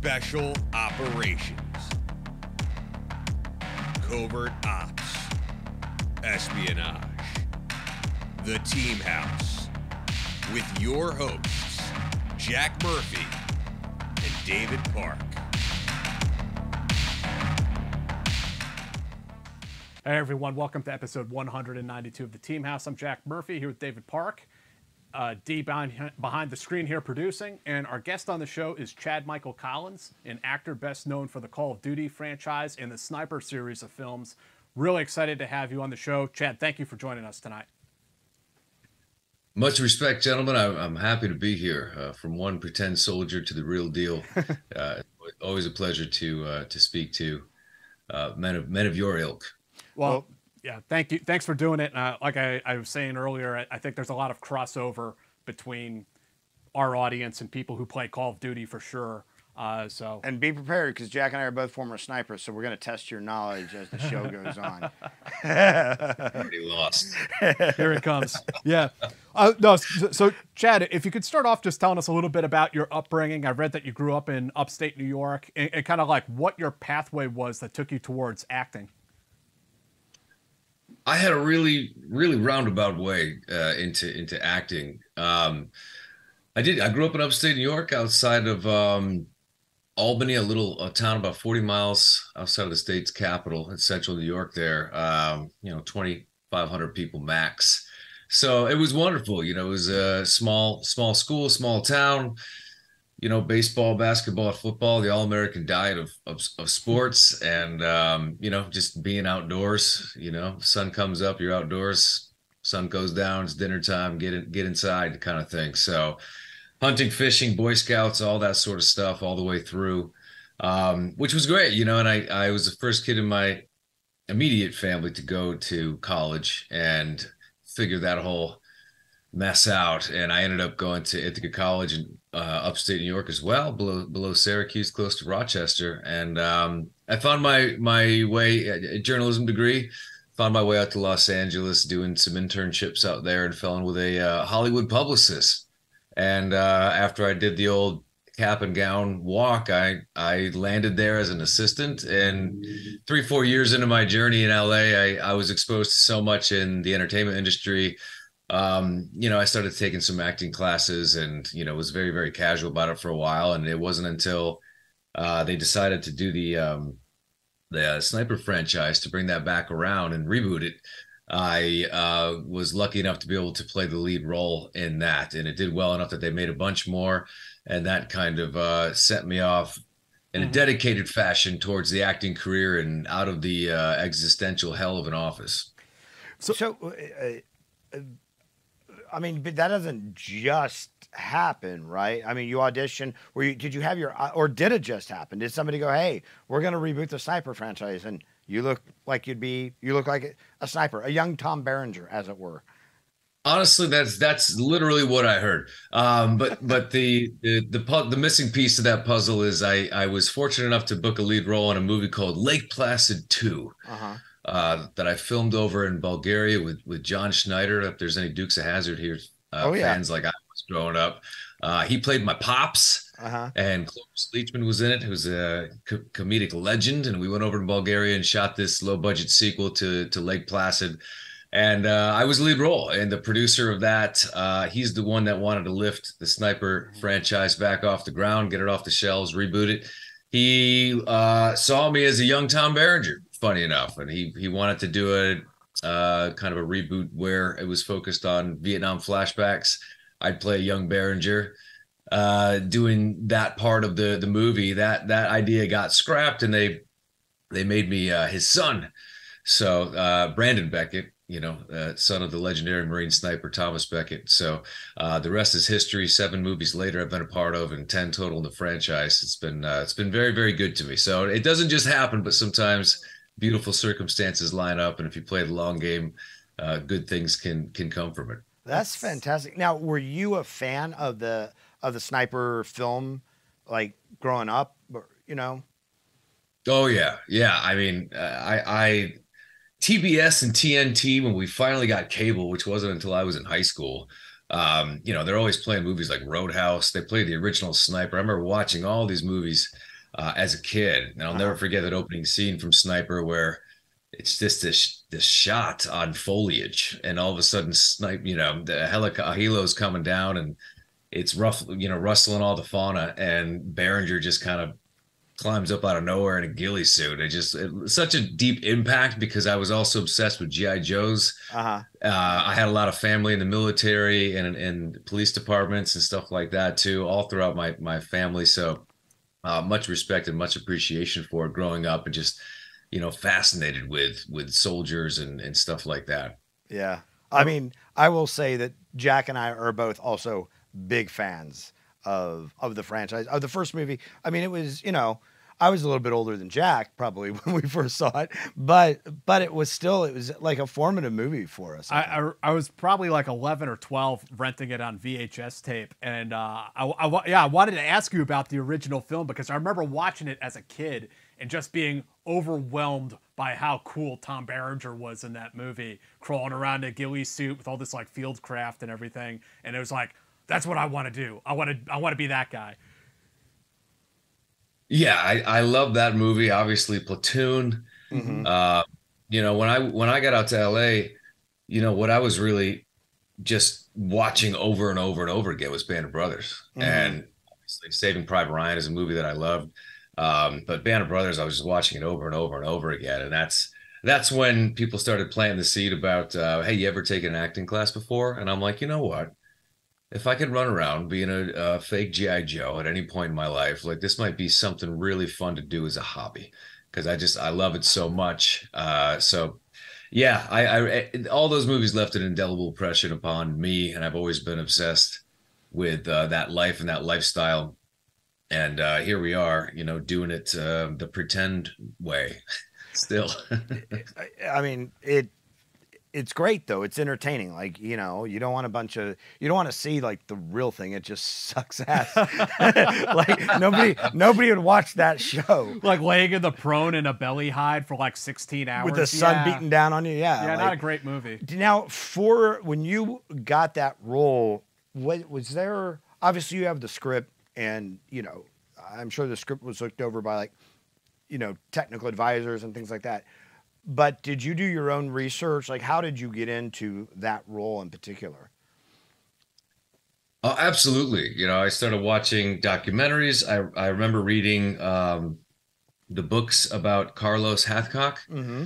Special Operations, Covert Ops, Espionage, The Team House, with your hosts, Jack Murphy and David Park. Hey everyone, welcome to episode 192 of the Team House. I'm Jack Murphy here with David Park. Uh, D behind, behind the screen here producing, and our guest on the show is Chad Michael Collins, an actor best known for the Call of Duty franchise and the Sniper series of films. Really excited to have you on the show. Chad, thank you for joining us tonight. Much respect, gentlemen. I, am happy to be here. Uh, from one pretend soldier to the real deal. Uh, always a pleasure to uh, to speak to uh, men of men of your ilk. Well, well yeah, thank you. Thanks for doing it. Uh, like I, I, was saying earlier, I, I, think there's a lot of crossover between our audience and people who play Call of Duty for sure. Uh, so and be prepared because Jack and I are both former snipers, so we're going to test your knowledge as the show goes on. Already lost. Here it comes. Yeah. Uh, no. So, so, Chad, if you could start off just telling us a little bit about your upbringing. I read that you grew up in upstate New York, and, and kind of like what your pathway was that took you towards acting. I had a really, really roundabout way uh, into into acting. Um, I did. I grew up in upstate New York, outside of um, Albany, a little a town about forty miles outside of the state's capital in central New York. There, um, you know, twenty five hundred people max. So it was wonderful. You know, it was a small, small school, small town you know, baseball, basketball, football, the all American diet of, of, of sports, and um, you know, just being outdoors. You know, sun comes up, you're outdoors. Sun goes down, it's dinner time. Get in, get inside, kind of thing. So, hunting, fishing, Boy Scouts, all that sort of stuff, all the way through, um, which was great. You know, and I I was the first kid in my immediate family to go to college and figure that whole mess out. And I ended up going to Ithaca College in uh, upstate New York as well, below below Syracuse, close to Rochester, and um, I found my my way a journalism degree. Found my way out to Los Angeles, doing some internships out there, and fell in with a uh, Hollywood publicist. And uh, after I did the old cap and gown walk, I I landed there as an assistant. And three four years into my journey in LA, I, I was exposed to so much in the entertainment industry um, you know, I started taking some acting classes and, you know, was very, very casual about it for a while. And it wasn't until uh, they decided to do the, um, the uh, sniper franchise to bring that back around and reboot it. I uh, was lucky enough to be able to play the lead role in that. And it did well enough that they made a bunch more. And that kind of uh, sent me off in a mm-hmm. dedicated fashion towards the acting career and out of the uh, existential hell of an office. So, so uh, uh, I mean, but that doesn't just happen, right? I mean, you audition. Were you? Did you have your? Or did it just happen? Did somebody go, "Hey, we're going to reboot the sniper franchise," and you look like you'd be, you look like a sniper, a young Tom Berenger, as it were. Honestly, that's that's literally what I heard. Um, but but the the the, the missing piece of that puzzle is I I was fortunate enough to book a lead role in a movie called Lake Placid 2 uh-huh uh, that I filmed over in Bulgaria with with John Schneider. If there's any Dukes of Hazzard here, uh, oh, yeah. fans like I was growing up, uh, he played my pops, uh-huh. and Cloris Leachman was in it, who's a co- comedic legend. And we went over to Bulgaria and shot this low budget sequel to to Lake Placid. And uh, I was lead role, and the producer of that, uh, he's the one that wanted to lift the Sniper mm-hmm. franchise back off the ground, get it off the shelves, reboot it. He uh, saw me as a young Tom Berenger, funny enough, and he he wanted to do a uh, kind of a reboot where it was focused on Vietnam flashbacks. I'd play a young Berenger uh, doing that part of the the movie. That that idea got scrapped, and they they made me uh, his son. So uh, Brandon Beckett, you know, uh, son of the legendary Marine sniper Thomas Beckett. So uh, the rest is history. Seven movies later, I've been a part of, and ten total in the franchise. It's been uh, it's been very very good to me. So it doesn't just happen, but sometimes beautiful circumstances line up, and if you play the long game, uh, good things can can come from it. That's fantastic. Now, were you a fan of the of the sniper film, like growing up? You know. Oh yeah, yeah. I mean, uh, I, I TBS and TNT when we finally got cable, which wasn't until I was in high school. Um, you know, they're always playing movies like Roadhouse. They play the original Sniper. I remember watching all these movies uh, as a kid, and I'll never Uh-huh. forget that opening scene from Sniper where it's just this this shot on foliage, and all of a sudden, snipe. You know, the helicopter helo's coming down, and it's rough. You know, rustling all the fauna, and Berenger just kind of climbs up out of nowhere in a ghillie suit. It just it, such a deep impact because I was also obsessed with GI Joes. Uh-huh. Uh, I had a lot of family in the military and and police departments and stuff like that too, all throughout my my family. So uh, much respect and much appreciation for growing up and just you know fascinated with with soldiers and and stuff like that. Yeah. I mean, I will say that Jack and I are both also big fans of of the franchise of the first movie. I mean, it was you know I was a little bit older than Jack probably when we first saw it, but but it was still it was like a formative movie for us. I, think. I, I was probably like 11 or 12 renting it on VHS tape. And uh, I, I yeah, I wanted to ask you about the original film because I remember watching it as a kid and just being overwhelmed by how cool Tom Berenger was in that movie, crawling around in a ghillie suit with all this like field craft and everything. And it was like, that's what I want to do. I want to, I want to be that guy. Yeah, I I love that movie. Obviously, Platoon. Mhm. Uh, you know, when I when I got out to LA, you know, what I was really just watching over and over and over again was Band of Brothers. Mhm. And obviously Saving Private Ryan is a movie that I loved. Um, but Band of Brothers, I was just watching it over and over and over again. And that's that's when people started planting the seed about, uh, hey, you ever taken an acting class before? And I'm like, you know what? If I could run around being a, a fake GI Joe at any point in my life, like this might be something really fun to do as a hobby because I just I love it so much. Uh, so yeah, I, I all those movies left an indelible impression upon me, and I've always been obsessed with uh, that life and that lifestyle. And uh, here we are, you know, doing it uh, the pretend way. Still, I mean, it it's great though. It's entertaining. Like, you know, you don't want a bunch of you don't want to see like the real thing. It just sucks ass. like nobody nobody would watch that show Like laying in the prone in a belly hide for like 16 hours. with the sun Yeah. beating down on you. Yeah. Yeah, like- not a great movie. Now, for when you got that role, what was there? Obviously, you have the script, and you know, I'm sure the script was looked over by like, you know, technical advisors and things like that. But did you do your own research? Like, how did you get into that role in particular? oh, absolutely. You know, I started watching documentaries. I I remember reading um, the books about Carlos Hathcock. Mm-hmm.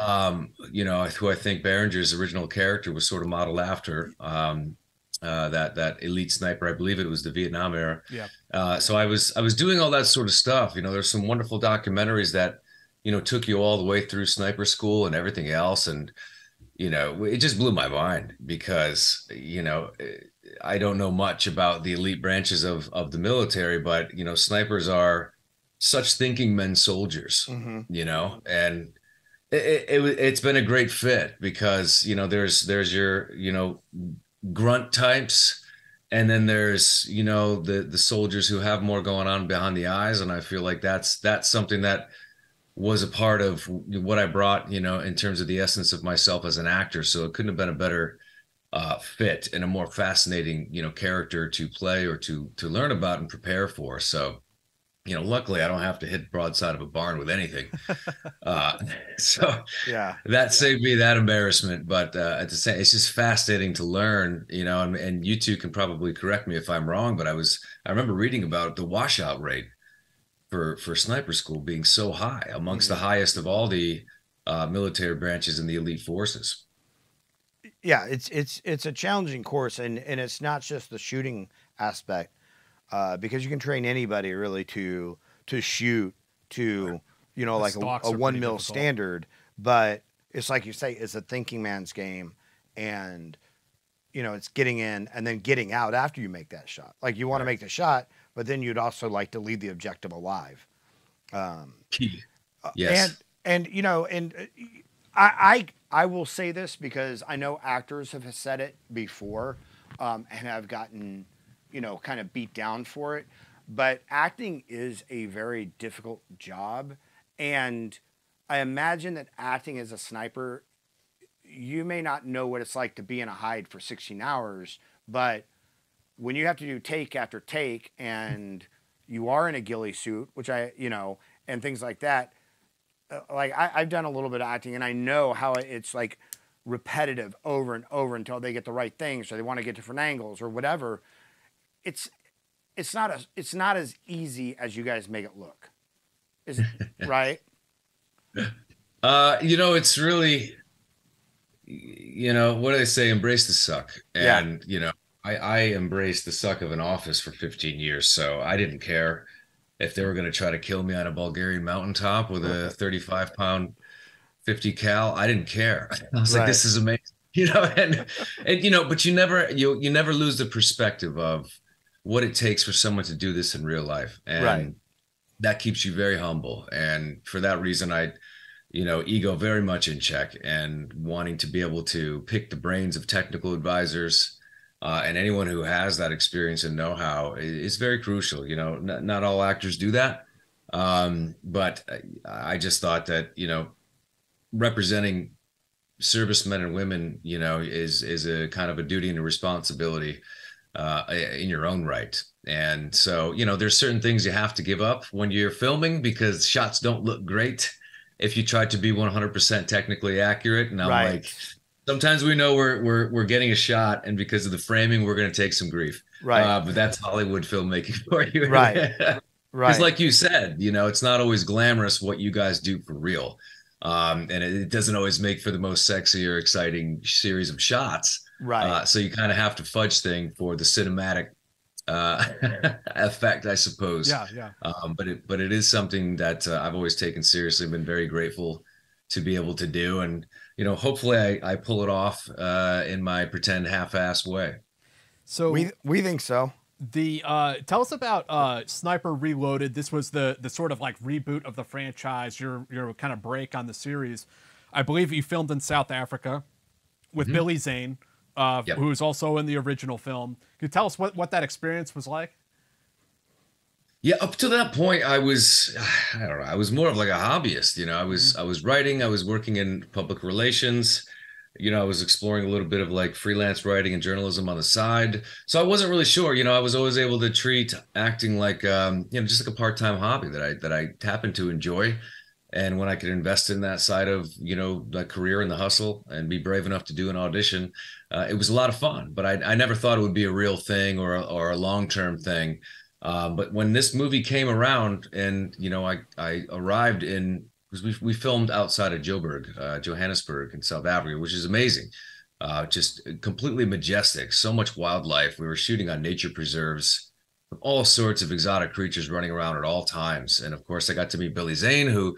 um, you know, who I think Berenger's original character was sort of modeled after. Um, uh, that that elite sniper, I believe it was the Vietnam era. Yeah. Uh, so I was I was doing all that sort of stuff. You know, there's some wonderful documentaries that you know took you all the way through sniper school and everything else, and you know, it just blew my mind because you know I don't know much about the elite branches of of the military, but you know, snipers are such thinking men soldiers Mm-hmm. you know and it, it, it it's been a great fit because you know there's there's your you know grunt types and then there's you know the the soldiers who have more going on behind the eyes and i feel like that's that's something that was a part of what i brought you know in terms of the essence of myself as an actor. So it couldn't have been a better uh, fit and a more fascinating you know character to play or to to learn about and prepare for. So you know luckily i don't have to hit broadside of a barn with anything. Uh, so Yeah. that saved me that embarrassment. But uh, at the same it's just fascinating to learn you know and, and you two can probably correct me if i'm wrong but i was i remember reading about the washout rate for for sniper school being so high amongst the highest of all the uh, military branches in the elite forces yeah, it's it's it's a challenging course, and and it's not just the shooting aspect, uh, because you can train anybody really to to shoot to you know The like a, a one mil difficult. standard, but it's like you say, it's a thinking man's game, and you know it's getting in and then getting out after you make that shot. Like you want to make the shot, but then you'd also like to leave the objective alive. Um, key uh, Yes. And and you know, and uh, I I I will say this because I know actors have said it before, um, and have gotten, you know, kind of beat down for it. But acting is a very difficult job, and I imagine that acting as a sniper, you may not know what it's like to be in a hide for 16 hours, but when you have to do take after take and you are in a ghillie suit, which I, you know, and things like that, uh, like I, I've done a little bit of acting and I know how it's like repetitive over and over until they get the right things or they want to get different angles or whatever. It's it's not a it's not as easy as you guys make it look. Is it right? Uh, you know, it's really, you know, what do they say? Embrace the suck. Yeah. And, you know, I, I embraced the suck of an office for 15 years. So I didn't care if they were going to try to kill me on a Bulgarian mountaintop with a 35 pound 50 cal. I didn't care. I was Right. like, this is amazing. You know, and, and, you know, but you never, you, you never lose the perspective of what it takes for someone to do this in real life. And Right. that keeps you very humble. And for that reason, I, you know, ego very much in check and wanting to be able to pick the brains of technical advisors uh, and anyone who has that experience and know-how is is very crucial. You know, not, not all actors do that, um, but I I just thought that you know, representing servicemen and women, you know, is is a kind of a duty and a responsibility uh, in your own right. And so, you know, there's certain things you have to give up when you're filming because shots don't look great if you try to be 100% technically accurate. And I'm Right. like, sometimes we know we're we're we're getting a shot, and because of the framing, we're going to take some grief. Right. Uh, but that's Hollywood filmmaking for you, Right. right. Because, like you said, you know, it's not always glamorous what you guys do for real, um, and it, it doesn't always make for the most sexy or exciting series of shots. right. Uh, so you kind of have to fudge thing for the cinematic uh, effect, I suppose. Yeah, yeah. Um, but it but it is something that uh, I've always taken seriously. Been very grateful to be able to do, and you know, hopefully I, I pull it off uh, in my pretend half-ass way. So we we think so. the uh, tell us about uh, Sniper Reloaded. This was the the sort of like reboot of the franchise. Your your kind of break on the series. I believe you filmed in South Africa with Billy Zane, uh, Yep. who was also in the original film. Can you tell us what, what that experience was like? Yeah, up to that point, I was I don't know, I was more of like a hobbyist. You know, I was I was writing, I was working in public relations. You know, I was exploring a little bit of like freelance writing and journalism on the side. So I wasn't really sure. You know, I was always able to treat acting like um, you know, just like a part-time hobby that I that I happened to enjoy. And when I could invest in that side of, you know, the career and the hustle and be brave enough to do an audition, uh, it was a lot of fun. But I, I never thought it would be a real thing or a, or a long-term thing. Um, but when this movie came around, and you know, I I arrived in because we we filmed outside of Joburg, uh, Johannesburg, in South Africa, which is amazing, uh, just completely majestic. So much wildlife. We were shooting on nature preserves, with all sorts of exotic creatures running around at all times. And of course, I got to meet Billy Zane, who,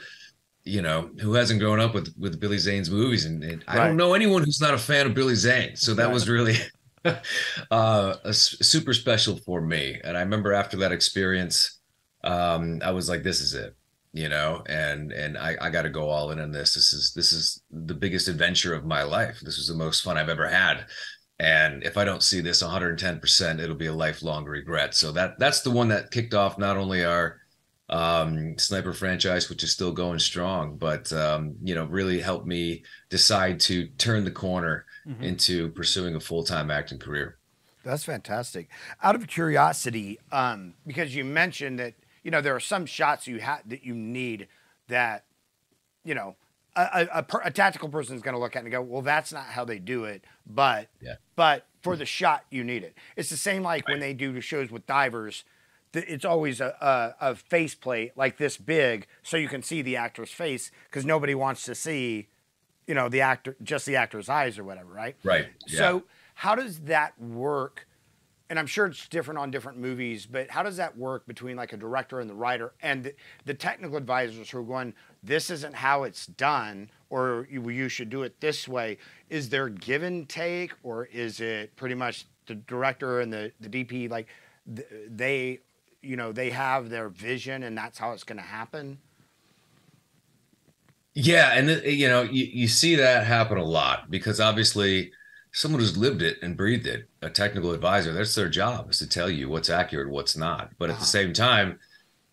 you know, who hasn't grown up with with Billy Zane's movies, and, and I don't know anyone who's not a fan of Billy Zane. So that Right. was really uh, super special for me. And I remember after that experience, um, I was like, this is it, you know, and, and I, I got to go all in on this. This is, this is the biggest adventure of my life. This was the most fun I've ever had. And if I don't see this 110%, it'll be a lifelong regret. So that, that's the one that kicked off not only our, um, sniper franchise, which is still going strong, but, um, you know, really helped me decide to turn the corner Mm-hmm. into pursuing a full-time acting career. That's fantastic. Out of curiosity, um, because you mentioned that you know there are some shots you have that you need that you know a, a, a, a tactical person is going to look at and go, well, that's not how they do it, but Yeah. but for the shot you need it. It's the same like when they do the shows with divers. It's always a, a, a face plate like this big, so you can see the actor's face because nobody wants to see, you know, the actor just the actor's eyes or whatever, right? Right. Yeah. So how does that work? And I'm sure it's different on different movies, but how does that work between like a director and the writer and the, the technical advisors who are going, this isn't how it's done, or you, you should do it this way? Is there give and take, or is it pretty much the director and the, the DP, like th- they, you know, they have their vision and that's how it's going to happen? Yeah, and th- you know, you, you see that happen a lot because obviously someone who's lived it and breathed it, a technical advisor, that's their job is to tell you what's accurate, what's not. But at the uh-huh. same time,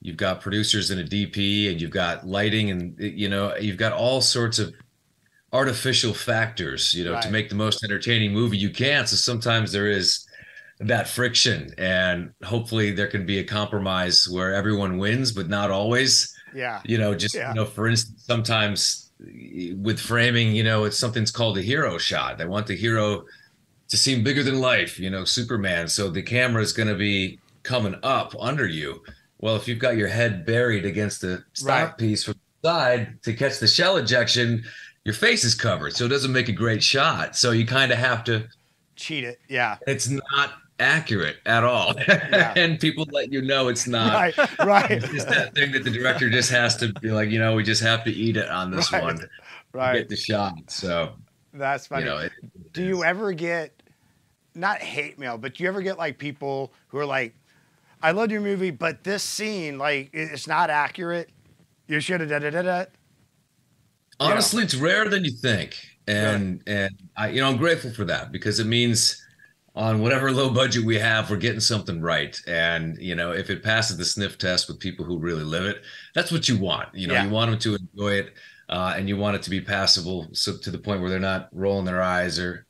you've got producers and a DP and you've got lighting and you know, you've got all sorts of artificial factors, you know, Right. to make the most entertaining movie you can. So sometimes there is that friction and hopefully there can be a compromise where everyone wins but not always Yeah. you know just Yeah. you know for instance sometimes with framing you know it's something's called a hero shot they want the hero to seem bigger than life you know superman so the camera is going to be coming up under you well if you've got your head buried against the stock Right. piece from the side to catch the shell ejection your face is covered so it doesn't make a great shot so you kind of have to Cheat it. Yeah. it's not accurate at all Yeah. and people let you know it's not right. Right. it's that thing that the director just has to be like, you know, we just have to eat it on this Right. one Right. get the shot. So, That's funny. you know, it, do you ever get not hate mail, but do you ever get like people who are like, I loved your movie, but this scene, like, it's not accurate. You should have da da da da. honestly, it's rarer than you think. And, and I, you know, I'm grateful for that because it means on whatever low budget we have, we're getting something right. And, you know, if it passes the sniff test with people who really live it, that's what you want. You know, Yeah. you want them to enjoy it uh, and you want it to be passable so to the point where they're not rolling their eyes or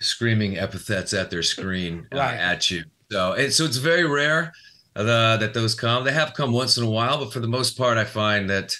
screaming epithets at their screen uh, Right. at you. So, and so it's very rare uh, that those come. They have come once in a while, but for the most part, I find that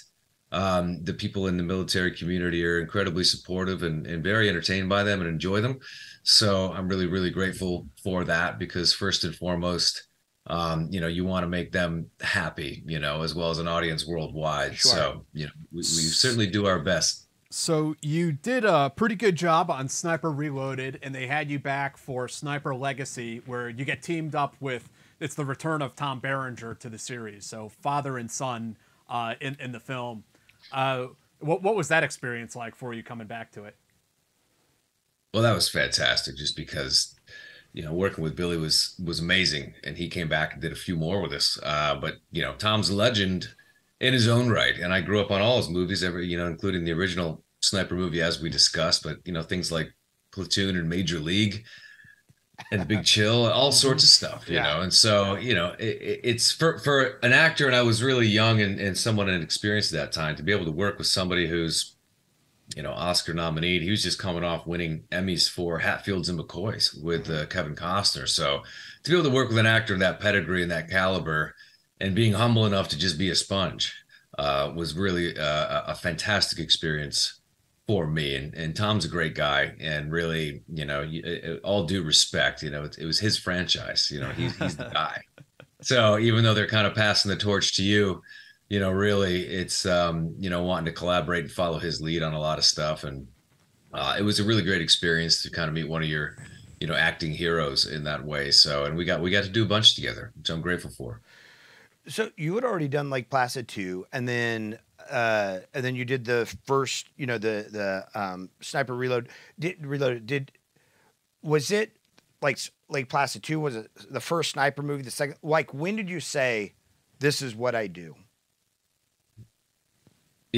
um, the people in the military community are incredibly supportive and, and very entertained by them and enjoy them. So I'm really, really grateful for that because first and foremost, um, you know, you want to make them happy, you know, as well as an audience worldwide. Sure. So, you know, we, we certainly do our best. So you did a pretty good job on Sniper Reloaded, and they had you back for Sniper Legacy, where you get teamed up with. It's the return of Tom Berenger to the series, so father and son uh, in in the film. Uh, what what was that experience like for you coming back to it? Well, that was fantastic just because, you know, working with Billy was was amazing. And he came back and did a few more with us. Uh, but, you know, Tom's a legend in his own right. And I grew up on all his movies, every, you know, including the original sniper movie as we discussed, but you know, things like Platoon and Major League and the Big Chill, all sorts of stuff, you Yeah. know. And so, you know, it, it- it's for for an actor, and I was really young and, and somewhat inexperienced at that time to be able to work with somebody who's you know, Oscar nominee. He was just coming off winning Emmys for Hatfields and McCoys with uh, Kevin Costner. So to be able to work with an actor of that pedigree and that caliber, and being humble enough to just be a sponge, uh, was really uh, a- a fantastic experience for me. And and Tom's a great guy, and really, you know, all due respect, you know, it, it was his franchise. You know, he's he's the guy. So even though they're kind of passing the torch to you, you know, really it's um, you know, wanting to collaborate and follow his lead on a lot of stuff. And uh, it was a really great experience to kind of meet one of your, you know, acting heroes in that way. So and we got we got to do a bunch together, which I'm grateful for. So you had already done Lake Placid two, and then uh, and then you did the first, you know, the the um, sniper reload. Did reload? Did was it like Lake Placid two? Was it the first sniper movie? The second? Like when did you say, "This is what I do"?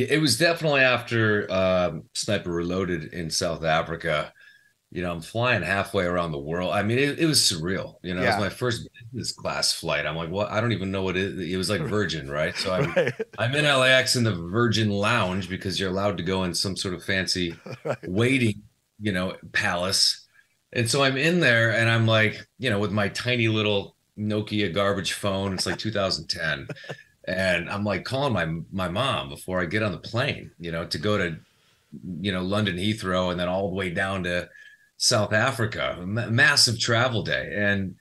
It was definitely after um, Sniper Reloaded in South Africa. You know, I'm flying halfway around the world. I mean, it, it was surreal. You know, it was my first business class flight. I'm like, what? I don't even know what it is. It was like Virgin, right? So I'm Right. I'm in LAX in the Virgin Lounge because you're allowed to go in some sort of fancy waiting, you know, palace. And so I'm in there and I'm like, you know, with my tiny little Nokia garbage phone. It's like 2010. And I'm like calling my my mom before I get on the plane, you know, to go to, you know, London Heathrow and then all the way down to South Africa. Massive travel day. And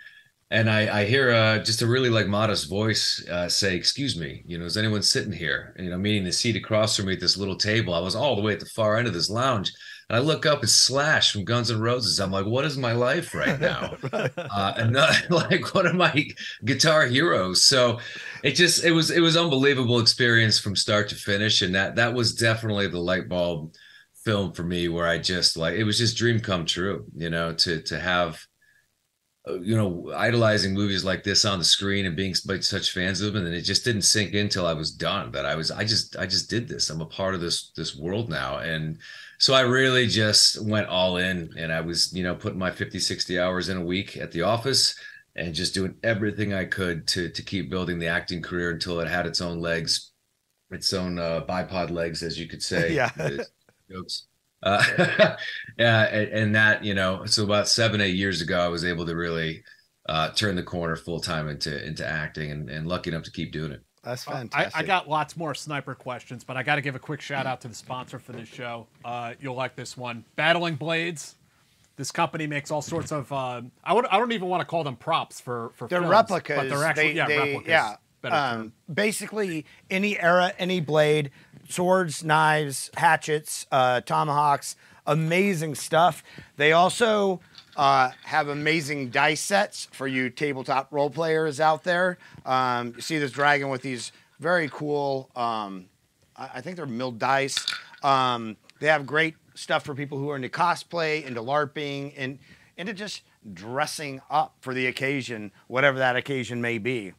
and I, I hear uh, just a really like modest voice uh, say, "Excuse me, you know, is anyone sitting here?" You know, meaning the seat across from me at this little table. I was all the way at the far end of this lounge, and I look up, it's Slash from Guns N' Roses. I'm like, "What is my life right now?" uh, and not, like one of my guitar heroes. So it just it was it was unbelievable experience from start to finish, and that that was definitely the light bulb film for me where I just like it was just dream come true. You know, to to have you know, idolizing movies like this on the screen and being like such fans of them, and it just didn't sink in till I was done. That I was, I just, I just did this. I'm a part of this this world now, and so I really just went all in, and I was, you know, putting my 50, 60 hours in a week at the office, and just doing everything I could to to keep building the acting career until it had its own legs, its own uh, bipod legs, as you could say. Yeah. jokes. Uh, yeah, and, and that you know, so about seven, eight years ago, I was able to really uh, turned the corner full time into into acting, and, and lucky enough to keep doing it. That's Uh, I, fantastic. I got lots more sniper questions, but I got to give a quick shout out to the sponsor for this show. Uh, you'll like this one, Battling Blades. This company makes all sorts of. Uh, I would. I don't even want to call them props for for. They're films, replicas. but they're actually they, yeah they- replicas. Yeah. Um, basically, any era, any blade, swords, knives, hatchets, uh, tomahawks, amazing stuff. They also uh, have amazing dice sets for you tabletop role players out there. Um, you see this dragon with these very cool. Um, I, think they're milled dice. Um, they have great stuff for people who are into cosplay, into LARPing, and into just dressing up for the occasion, whatever that occasion may be.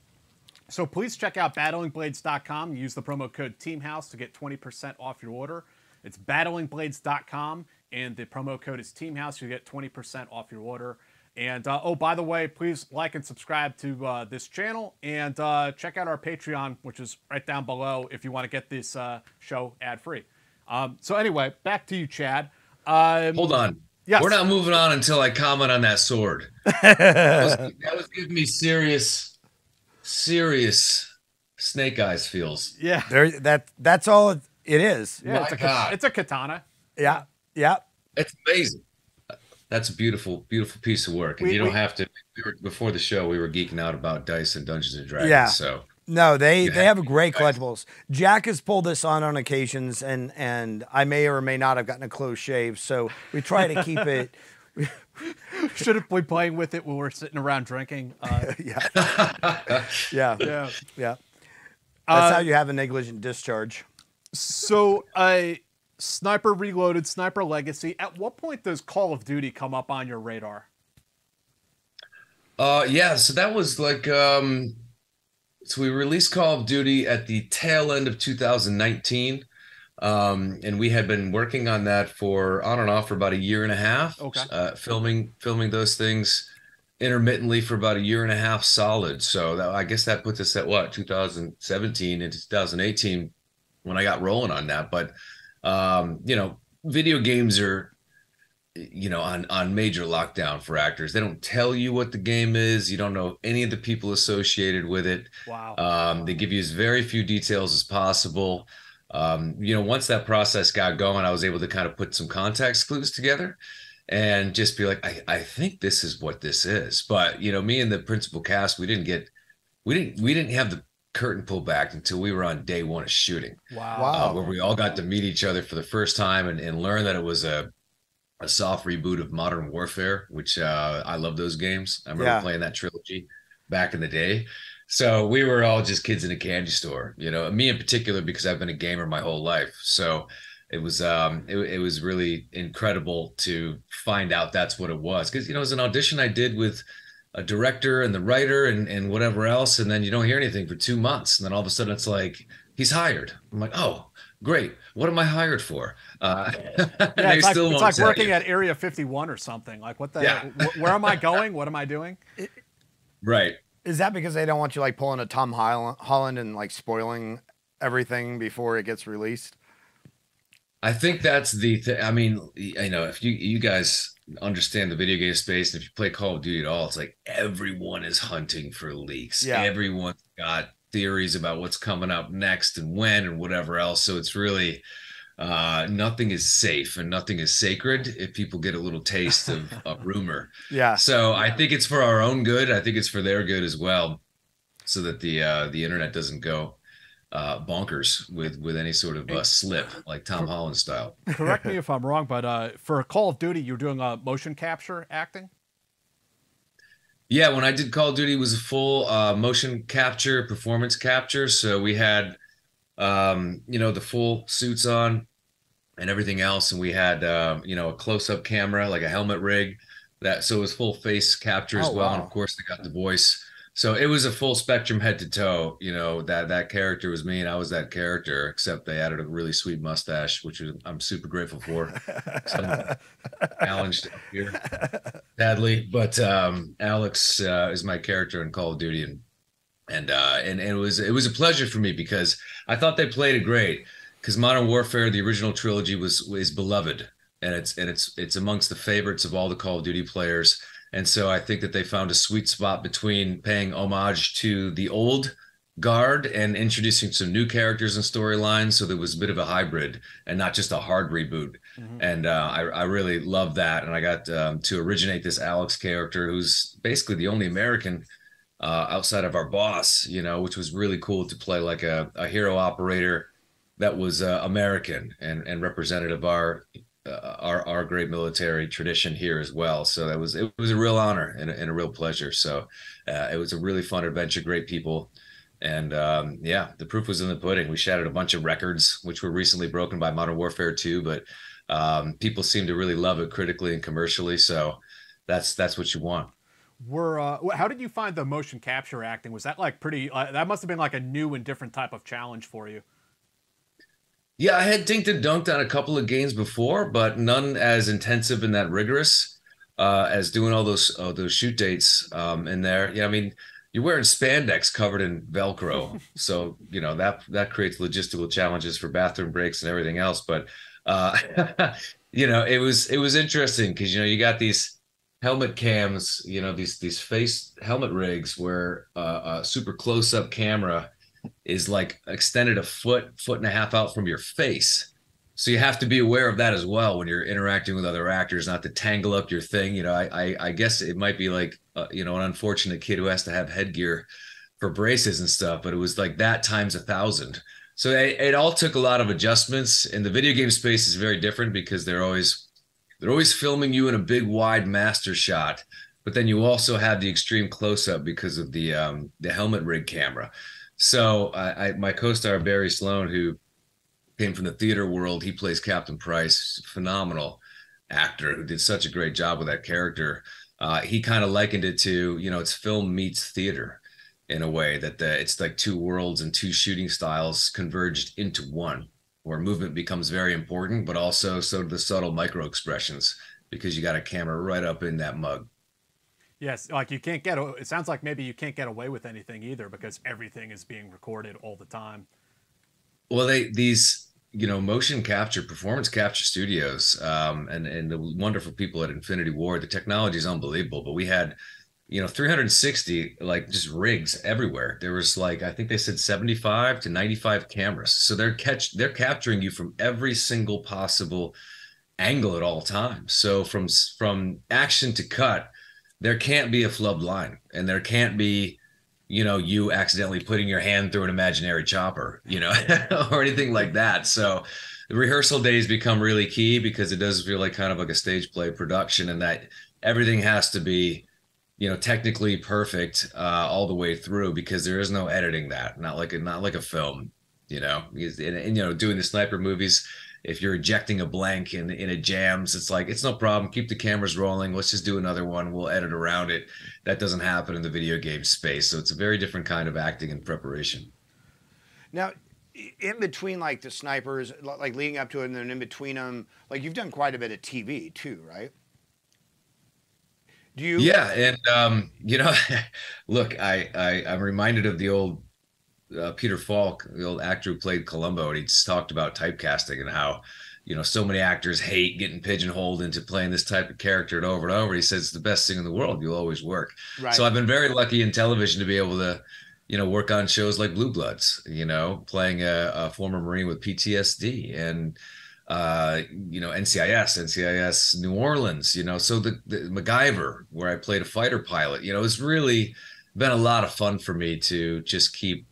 So please check out battlingblades.com. Use the promo code TEAMHOUSE to get 20% off your order. It's battlingblades.com, and the promo code is TEAMHOUSE. You get 20% off your order. And uh, oh, by the way, please like and subscribe to uh, this channel and uh, check out our Patreon, which is right down below if you want to get this uh, show ad free. Um, so, anyway, back to you, Chad. Um, Hold on. Yes. We're not moving on until I comment on that sword. that, was, that was giving me serious, serious snake eyes feels. yeah. There, that that's all it, it is. Yeah, it's My a, it's a katana. Yeah, yeah. It's amazing. That's a beautiful, beautiful piece of work. And We- you don't we- have to. We were, before the show, we were geeking out about dice and Dungeons and Dragons. Yeah. So No, they You they have have great be nice. collectibles. Jack has pulled this on on occasions, and and I may or may not have gotten a close shave. So we try to keep it. Should have been playing with it when we're sitting around drinking. Uh, Yeah, yeah, yeah. yeah. That's Uh, how you have a negligent discharge. So, uh, Sniper Reloaded, Sniper Legacy. At what point does Call of Duty come up on your radar? Uh yeah, so that was like um so we released Call of Duty at the tail end of 2019. Um and we had been working on that for on and off for about a year and a half. Okay. Uh filming filming those things intermittently for about a year and a half solid. So that, I guess that puts us at what 2017 and 2018 when I got rolling on that. But um, you know, video games are you know on on major lockdown for actors. They don't tell you what the game is. You don't know any of the people associated with it. Wow. um, they give you as very few details as possible. Um, you know once that process got going i was able to kind of put some context clues together and just be like I, I think this is what this is. But you know me and the principal cast we didn't get we didn't we didn't have the curtain pulled back until we were on day one of shooting wow. Wow. uh, where we all got to meet each other for the first time and, and learn that it was a a soft reboot of Modern Warfare, which uh, I love those games. I remember Yeah. playing that trilogy back in the day. So we were all just kids in a candy store, you know. Me in particular because I've been a gamer my whole life. So it was um it, it was really incredible to find out that's what it was because you know it was an audition I did with a director and the writer and and whatever else and then you don't hear anything for two months and then all of a sudden it's like he's hired i'm like oh great what am i hired for uh Yeah, it's like, still it's like working you. at Area 51 or something. Like, what the? Yeah. wh- where am I going? What am I doing? right Is that because they don't want you like pulling a Tom Holland, Holland and like spoiling everything before it gets released? i think that's the thing i mean you know if you you guys understand the video game space and if you play call of duty at all it's like everyone is hunting for leaks. Yeah. everyone's got theories about what's coming up next and when and whatever else. So it's really uh nothing is safe and nothing is sacred if people get a little taste of a rumor. Yeah, so i think it's for our own good. I think it's for their good as well so that the uh the internet doesn't go uh bonkers with with any sort of uh, slip like tom holland style Correct me if I'm wrong, but uh, for a Call of Duty, you're doing a motion capture acting. Yeah, when I did Call of Duty, it was a full uh, motion capture, performance capture. So we had, um, you know, the full suits on and everything else, and we had, um, you know, a close-up camera, like a helmet rig. That so it was full face capture as Oh, well, and of course they got the voice. So it was a full spectrum, head to toe. You know that that character was me, and I was that character. Except they added a really sweet mustache, which is, I'm super grateful for. Challenged here sadly but um alex uh, is my character in call of duty and and uh and, and it was it was a pleasure for me because i thought they played it great because modern warfare the original trilogy was is beloved and it's and it's it's amongst the favorites of all the call of duty players And so I think that they found a sweet spot between paying homage to the old guard and introducing some new characters and storylines. So there was a bit of a hybrid and not just a hard reboot. Mm-hmm. And uh, I, I, really love that. And I got um, to originate this Alex character, who's basically the only American uh, outside of our boss, you know, which was really cool to play like a, a hero operator that was uh, American and, and representative of our uh, our our great military tradition here as well. So that was it was a real honor and a, and a real pleasure. So uh, it was a really fun adventure, great people, and um, yeah, the proof was in the pudding. We shattered a bunch of records, which were recently broken by Modern Warfare 2, but um, people seem to really love it critically and commercially. So that's that's what you want. Were uh, how did you find the motion capture acting? Was that like pretty? Uh, that must have been like a new and different type of challenge for you. Yeah, I had dinked and dunked on a couple of games before, but none as intensive and that rigorous uh, as doing all those uh, those shoot dates um, in there. Yeah, I mean, you're wearing spandex covered in Velcro, so you know that that creates logistical challenges for bathroom breaks and everything else. But uh, you know, it was it was interesting because you know you got these helmet cams, you know these these face helmet rigs where uh, a super close up camera is like extended a foot, foot and a half out from your face. So you have to be aware of that as well when you're interacting with other actors, not to tangle up your thing. You know, I I, I guess it might be like uh, you know an unfortunate kid who has to have headgear for braces and stuff, but it was like that times a thousand. So it, it all took a lot of adjustments. And the video game space is very different because they're always they're always filming you in a big wide master shot, but then you also have the extreme close up because of the um, the helmet rig camera. So I, I my co-star Barry Sloane, who came from the theater world, he plays Captain Price, phenomenal actor who did such a great job with that character. Uh, he kind of likened it to you know it's film meets theater in a way that the, it's like two worlds and two shooting styles converged into one where movement becomes very important but also so do the subtle micro expressions because you got a camera right up in that mug Yes, like you can't get. It sounds like maybe you can't get away with anything either because everything is being recorded all the time. Well, they these you know motion capture, performance capture studios, um, and and the wonderful people at Infinity Ward. The technology is unbelievable, but we had you know 360 like just rigs everywhere there was like i think they said 75 to 95 cameras so they're catch they're capturing you from every single possible angle at all times so from from action to cut there can't be a flubbed line and there can't be you know you accidentally putting your hand through an imaginary chopper you know or anything like that. So the rehearsal days become really key because it does feel like kind of like a stage play production and that everything has to be you know technically perfect uh, all the way through because there is no editing that not like a not like a film you know and, and you know doing the sniper movies if you're ejecting a blank and, in it jams, it's like it's no problem. Keep the cameras rolling. Let's just do another one. We'll edit around it. That doesn't happen in the video game space. So it's a very different kind of acting and preparation. Now, in between like the snipers, like leading up to it, and then in between them, like you've done quite a bit of TV too, right? Do you? Yeah, and um, you know, look, I, I I'm reminded of the old uh, Peter Falk, the old actor who played Columbo, and he just talked about typecasting and how you know so many actors hate getting pigeonholed into playing this type of character and over and over. He says it's the best thing in the world. You'll always work. Right. So I've been very lucky in television to be able to you know work on shows like Blue Bloods. You know, playing a, a former Marine with PTSD and uh, you know, NCIS, NCIS New Orleans, you know, so the, the MacGyver, where I played a fighter pilot, you know, it's really been a lot of fun for me to just keep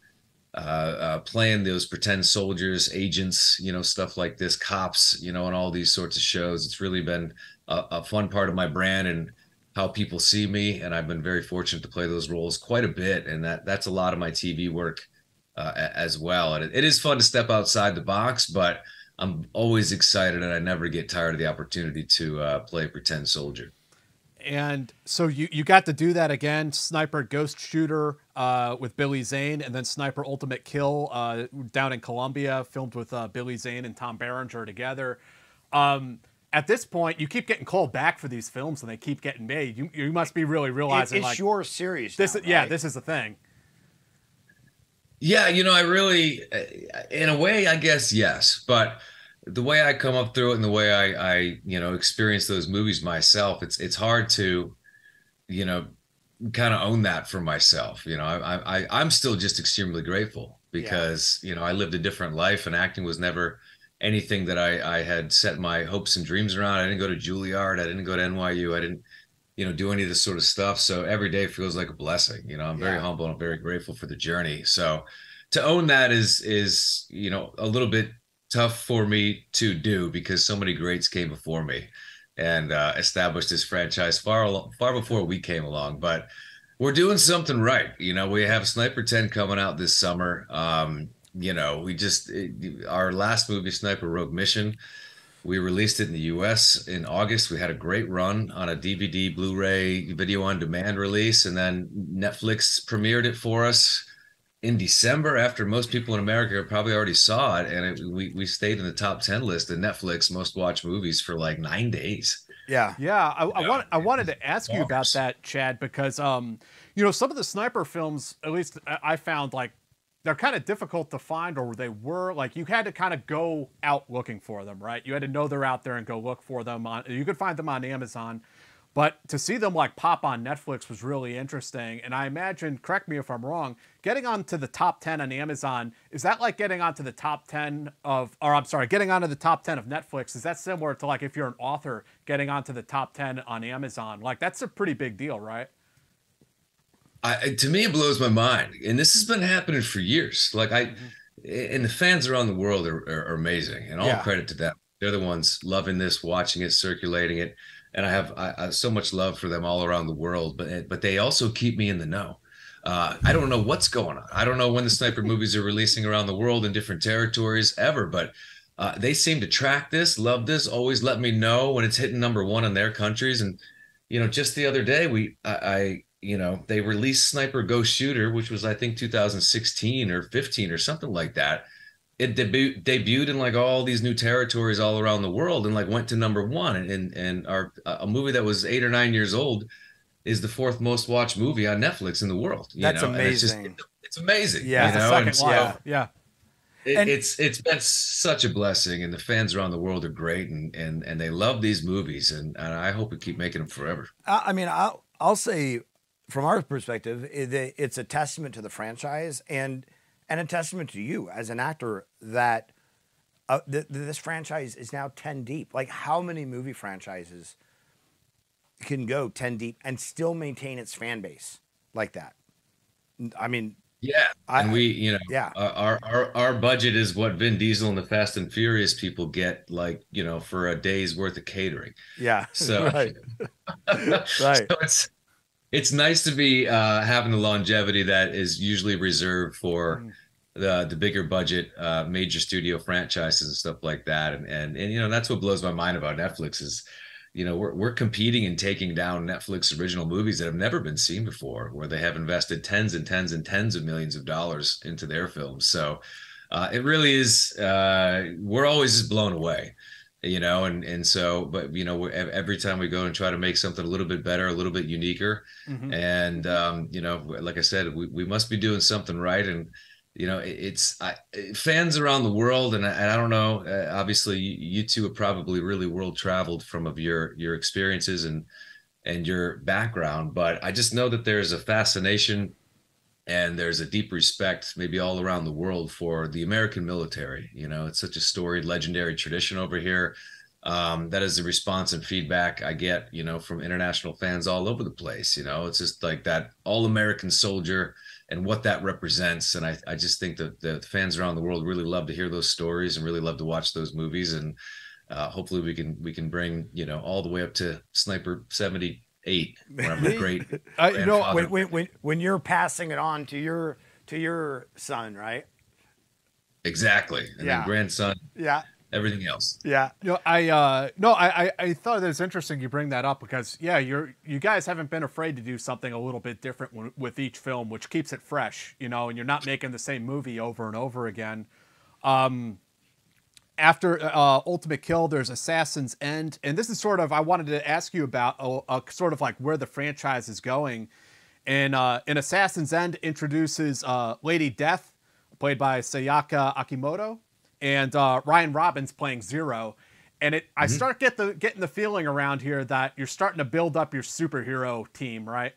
uh, uh, playing those pretend soldiers, agents, you know, stuff like this, cops, you know, and all these sorts of shows. It's really been a, a, fun part of my brand and how people see me. And I've been very fortunate to play those roles quite a bit. And that that's a lot of my TV work uh, as well. And it, it is fun to step outside the box, but I'm always excited and I never get tired of the opportunity to uh, play pretend soldier and so you you got to do that again. Sniper ghost shooter uh, with billy zane and then sniper ultimate kill uh, down in colombia filmed with uh, billy zane and tom berenger together. Um, at this point you keep getting called back for these films and they keep getting made. You, you must be really realizing it's like, your series this now, right? yeah this is the thing. Yeah you know i really in a way i guess yes. But the way I come up through it and the way I, I, you know, experience those movies myself, it's it's hard to you know, kind of own that for myself. You know, I, I I'm still just extremely grateful because yeah. you know I lived a different life and acting was never anything that I I had set my hopes and dreams around. I didn't go to Juilliard. I didn't go to NYU. I didn't you know do any of this sort of stuff. So every day feels like a blessing. You know, I'm very humble and I'm very grateful for the journey. So to own that is is you know a little bit tough for me to do because so many greats came before me and uh, established this franchise far far before we came along. But we're doing something right. You know, we have Sniper 10 coming out this summer. Um, you know, we just it, our last movie, Sniper Rogue Mission, we released it in the U.S. in August. We had a great run on a DVD, Blu-ray, video on demand release, and then Netflix premiered it for us in December after most people in America probably already saw it, and it, we we stayed in the top ten list of Netflix most watched movies for like nine days. Yeah, yeah. I, I want I wanted to ask you about that, Chad, because um, you know, some of the sniper films, at least I found like they're kind of difficult to find, or they were like you had to kind of go out looking for them, right? You had to know they're out there and go look for them on. You could find them on Amazon. But to see them like pop on Netflix was really interesting. And I imagine, correct me if I'm wrong, getting onto the top 10 on Amazon, is that like getting onto the top 10 of, or I'm sorry, getting onto the top 10 of Netflix? Is that similar to like if you're an author getting onto the top 10 on Amazon? Like that's a pretty big deal, right? I, to me, it blows my mind. And this has been happening for years. Like I, mm-hmm. and the fans around the world are, are, are amazing and all yeah. credit to them. They're the ones loving this, watching it, circulating it and I have I, I so much love for them all around the world. But but they also keep me in the know. Uh, I don't know what's going on. I don't know when the sniper movies are releasing around the world in different territories ever, but uh, they seem to track this, love this, always let me know when it's hitting number one in their countries. And you know, just the other day, we I, I you know they released Sniper Ghost Shooter, which was I think 2016 or 15 or something like that it debu- debuted in like all these new territories all around the world and like went to number one and and our a movie that was eight or nine years old is the fourth most watched movie on Netflix in the world. That's know? amazing. It's, just, it's, amazing. Yeah, you know? second so, yeah, yeah. It, and, it's it's been such a blessing, and the fans around the world are great, and and and they love these movies, and, and I hope we keep making them forever. I mean, I'll I'll say, from our perspective, it's a testament to the franchise, and and a testament to you as an actor that uh, th- this franchise is now 10 deep. Like, how many movie franchises can go 10 deep and still maintain its fan base like that? I mean, yeah, I, and we, you know, yeah, our, our our budget is what Vin Diesel and the Fast and Furious people get, like you know, for a day's worth of catering. Yeah, so right, right. So it's it's nice to be uh, having the longevity that is usually reserved for mm. the the bigger budget uh, major studio franchises and stuff like that. And and and you know that's what blows my mind about Netflix is, you know, we're we're competing and taking down Netflix original movies that have never been seen before, where they have invested tens and tens and tens of millions of dollars into their films. So. Uh, it really is. Uh, we're always blown away you know and and so but you know every time we go and try to make something a little bit better a little bit uniquer mm-hmm. and um, you know like i said we, we must be doing something right and you know it's I, fans around the world and I, and I don't know uh, obviously you, you two have probably really world traveled from of your your experiences and and your background but i just know that there's a fascination and there's a deep respect maybe all around the world for the american military. You know it's such a storied legendary tradition over here um, that is the response and feedback i get you know from international fans all over the place you know? It's just like that all american soldier and what that represents and i, I just think that the fans around the world really love to hear those stories and really love to watch those movies and uh, hopefully we can we can bring you know all the way up to sniper 70 eight when I'm a great. uh, you know, when, when, when, when you're passing it on to your to your son, right? Exactly, and yeah. then grandson. Yeah. Everything else. Yeah. You know, I uh no, I, I I thought it was interesting you bring that up because yeah, you're you guys haven't been afraid to do something a little bit different w- with each film, which keeps it fresh, you know, and you're not making the same movie over and over again. Um, after uh, Ultimate Kill, there's Assassin's End, and this is sort of I wanted to ask you about uh, uh, sort of like where the franchise is going. And uh, in Assassin's End introduces uh, Lady Death, played by Sayaka Akimoto, and uh, Ryan Robbins playing Zero. And it, I start get the getting the feeling around here that you're starting to build up your superhero team, right?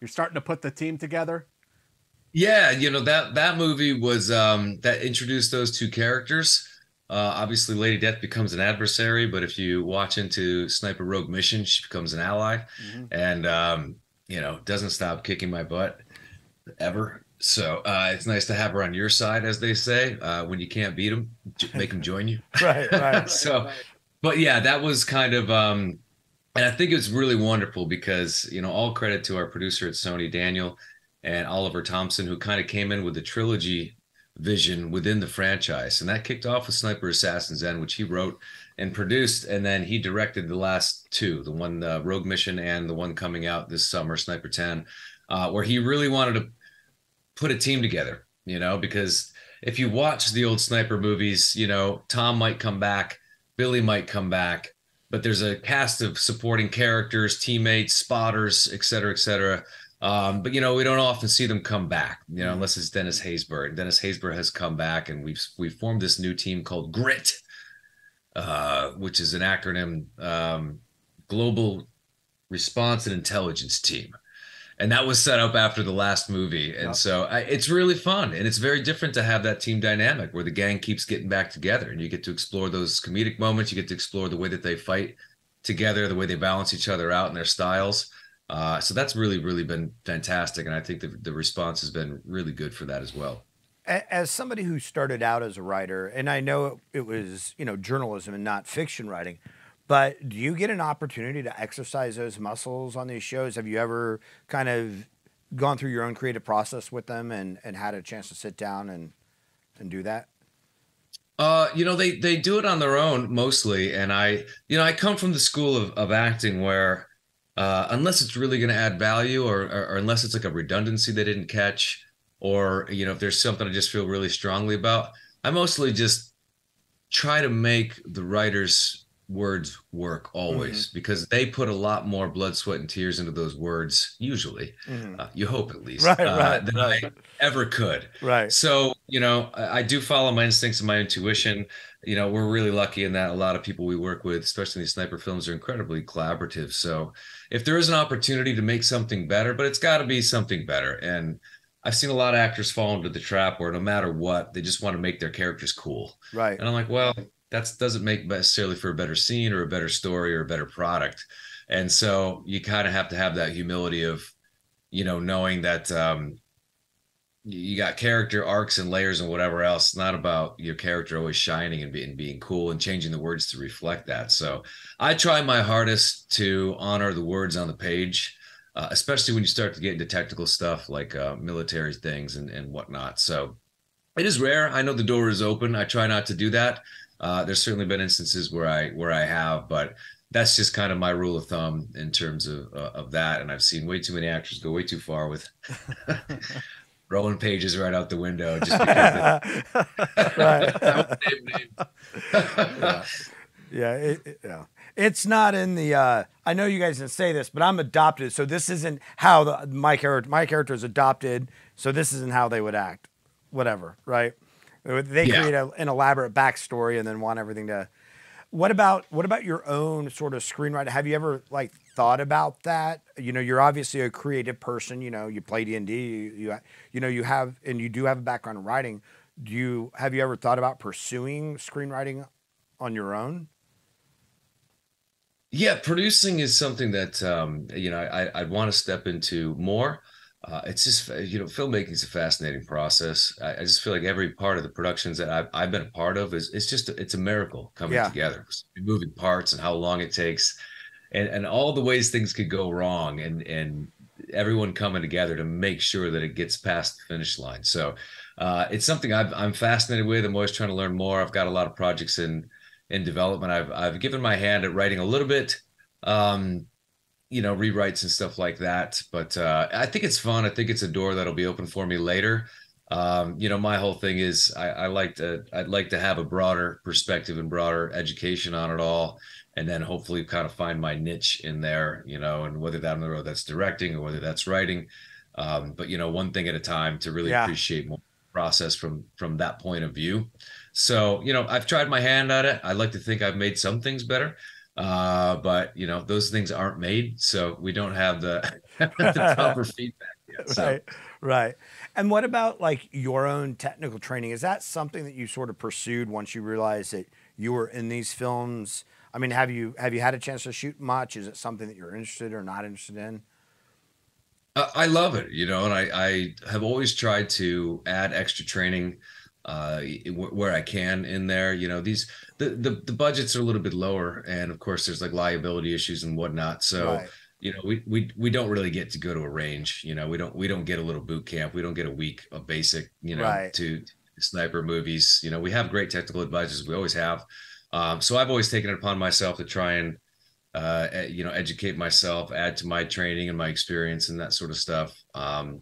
You're starting to put the team together. Yeah, you know that that movie was um, that introduced those two characters. Uh, obviously, Lady Death becomes an adversary, but if you watch into Sniper Rogue Mission, she becomes an ally, and um, you know doesn't stop kicking my butt ever. So uh, it's nice to have her on your side, as they say. Uh, when you can't beat them, make them join you. Right, right. so, but yeah, that was kind of, um, and I think it's really wonderful because you know all credit to our producer at Sony, Daniel, and Oliver Thompson, who kind of came in with the trilogy vision within the franchise, and that kicked off with Sniper Assassin's End, which he wrote and produced, and then he directed the last two, the one uh, Rogue Mission and the one coming out this summer, Sniper Ten, uh, where he really wanted to put a team together, you know, because if you watch the old sniper movies, you know, Tom might come back, Billy might come back, but there's a cast of supporting characters, teammates, spotters, et cetera, et cetera. Um, but you know, we don't often see them come back, you know, unless it's Dennis Haysbert. Dennis Haysbert has come back, and we've we've formed this new team called Grit, uh, which is an acronym, um, Global Response and Intelligence Team. And that was set up after the last movie. And Yep. so I, it's really fun and it's very different to have that team dynamic where the gang keeps getting back together and you get to explore those comedic moments. You get to explore the way that they fight together the way they balance each other out in their styles uh, so that's really really been fantastic and i think the, the response has been really good for that as well As somebody who started out as a writer, and I know it, was you know journalism and not fiction writing, but do you get an opportunity to exercise those muscles on these shows? Have you ever kind of gone through your own creative process with them and, and had a chance to sit down and and do that? Uh, you know, they they do it on their own mostly, and I, you know, I come from the school of of acting where, uh, unless it's really going to add value, or, or or unless it's like a redundancy they didn't catch, or you know, if there's something I just feel really strongly about, I mostly just try to make the writers' words work always because they put a lot more blood, sweat, and tears into those words. Usually, Mhm. uh, you hope at least, Right, uh, right, than right. I ever could. Right. So, you know, I, I do follow my instincts and my intuition. You know, we're really lucky in that a lot of people we work with, especially in these sniper films, are incredibly collaborative. So, if there is an opportunity to make something better, but it's got to be something better. And I've seen a lot of actors fall into the trap where no matter what, they just want to make their characters cool. Right. And I'm like, well, that doesn't make necessarily for a better scene or a better story or a better product. And so you kind of have to have that humility of, you know, knowing that um, you got character arcs and layers and whatever else. It's not about your character always shining and being being cool and changing the words to reflect that. So I try my hardest to honor the words on the page, uh, especially when you start to get into technical stuff like uh, military things and, and whatnot. So it is rare. I know the door is open. I try not to do that. Uh, there's certainly been instances where I where I have, but that's just kind of my rule of thumb in terms of uh, of that. And I've seen way too many actors go way too far with rolling pages right out the window just because right. Name names. Yeah, it, it- yeah. It's not in the. Uh, I know you guys didn't say this, but I'm adopted, so this isn't how the my character my character is adopted. So this isn't how they would act. Whatever, right? They Yeah. create a, an elaborate backstory and then want everything to. What about what about your own sort of screenwriter? Have you ever like thought about that? You know, you're obviously a creative person. You know, you play D and D. You, you you know you have and you do have a background in writing. Do you have you ever thought about pursuing screenwriting on your own? Yeah, producing is something that um, you know I I'd want to step into more. Uh, it's just you know filmmaking is a fascinating process. I, I just feel like every part of the productions that I've I've been a part of is it's just it's a miracle coming Yeah. together. Moving parts and how long it takes, and and all the ways things could go wrong, and and everyone coming together to make sure that it gets past the finish line. So uh, it's something I've, I'm fascinated with. I'm always trying to learn more. I've got a lot of projects in in development. I've I've given my hand at writing a little bit, um, you know, rewrites and stuff like that. But uh, I think it's fun. I think it's a door that'll be open for me later. Um, you know, my whole thing is I, I like to I'd like to have a broader perspective and broader education on it all, and then hopefully kind of find my niche in there. You know, and whether down the road that's directing or whether that's writing. Um, but you know, one thing at a time to really Yeah. appreciate more process from from that point of view. So you know, I've tried my hand at it. I like to think I've made some things better, uh, but you know, those things aren't made, so we don't have the, the proper feedback yet. So. Right, right. And what about like your own technical training? Is that something that you sort of pursued once you realized that you were in these films? I mean, have you have you had a chance to shoot much? Is it something that you're interested or not interested in? I love it, you know, and I, I have always tried to add extra training uh, where I can in there. You know, these the, the the budgets are a little bit lower, and of course, there's like liability issues and whatnot. So, right. you know, we we we don't really get to go to a range. You know, we don't we don't get a little boot camp. We don't get a week of basic. You know, right. to sniper movies. You know, we have great technical advisors. We always have. Um, so I've always taken it upon myself to try and uh, you know, educate myself, add to my training and my experience and that sort of stuff. Um,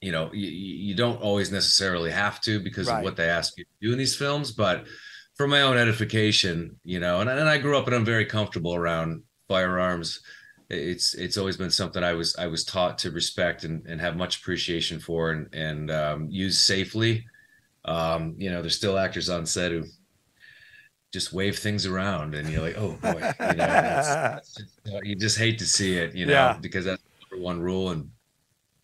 you know, you, you don't always necessarily have to because right. of what they ask you to do in these films, but for my own edification, you know, and, and I grew up and I'm very comfortable around firearms. It's it's always been something I was I was taught to respect and, and have much appreciation for and and um, use safely. Um, you know, there's still actors on set who just wave things around and you're like, oh boy, you know, you just hate to see it, you know, yeah. because that's number one rule. And,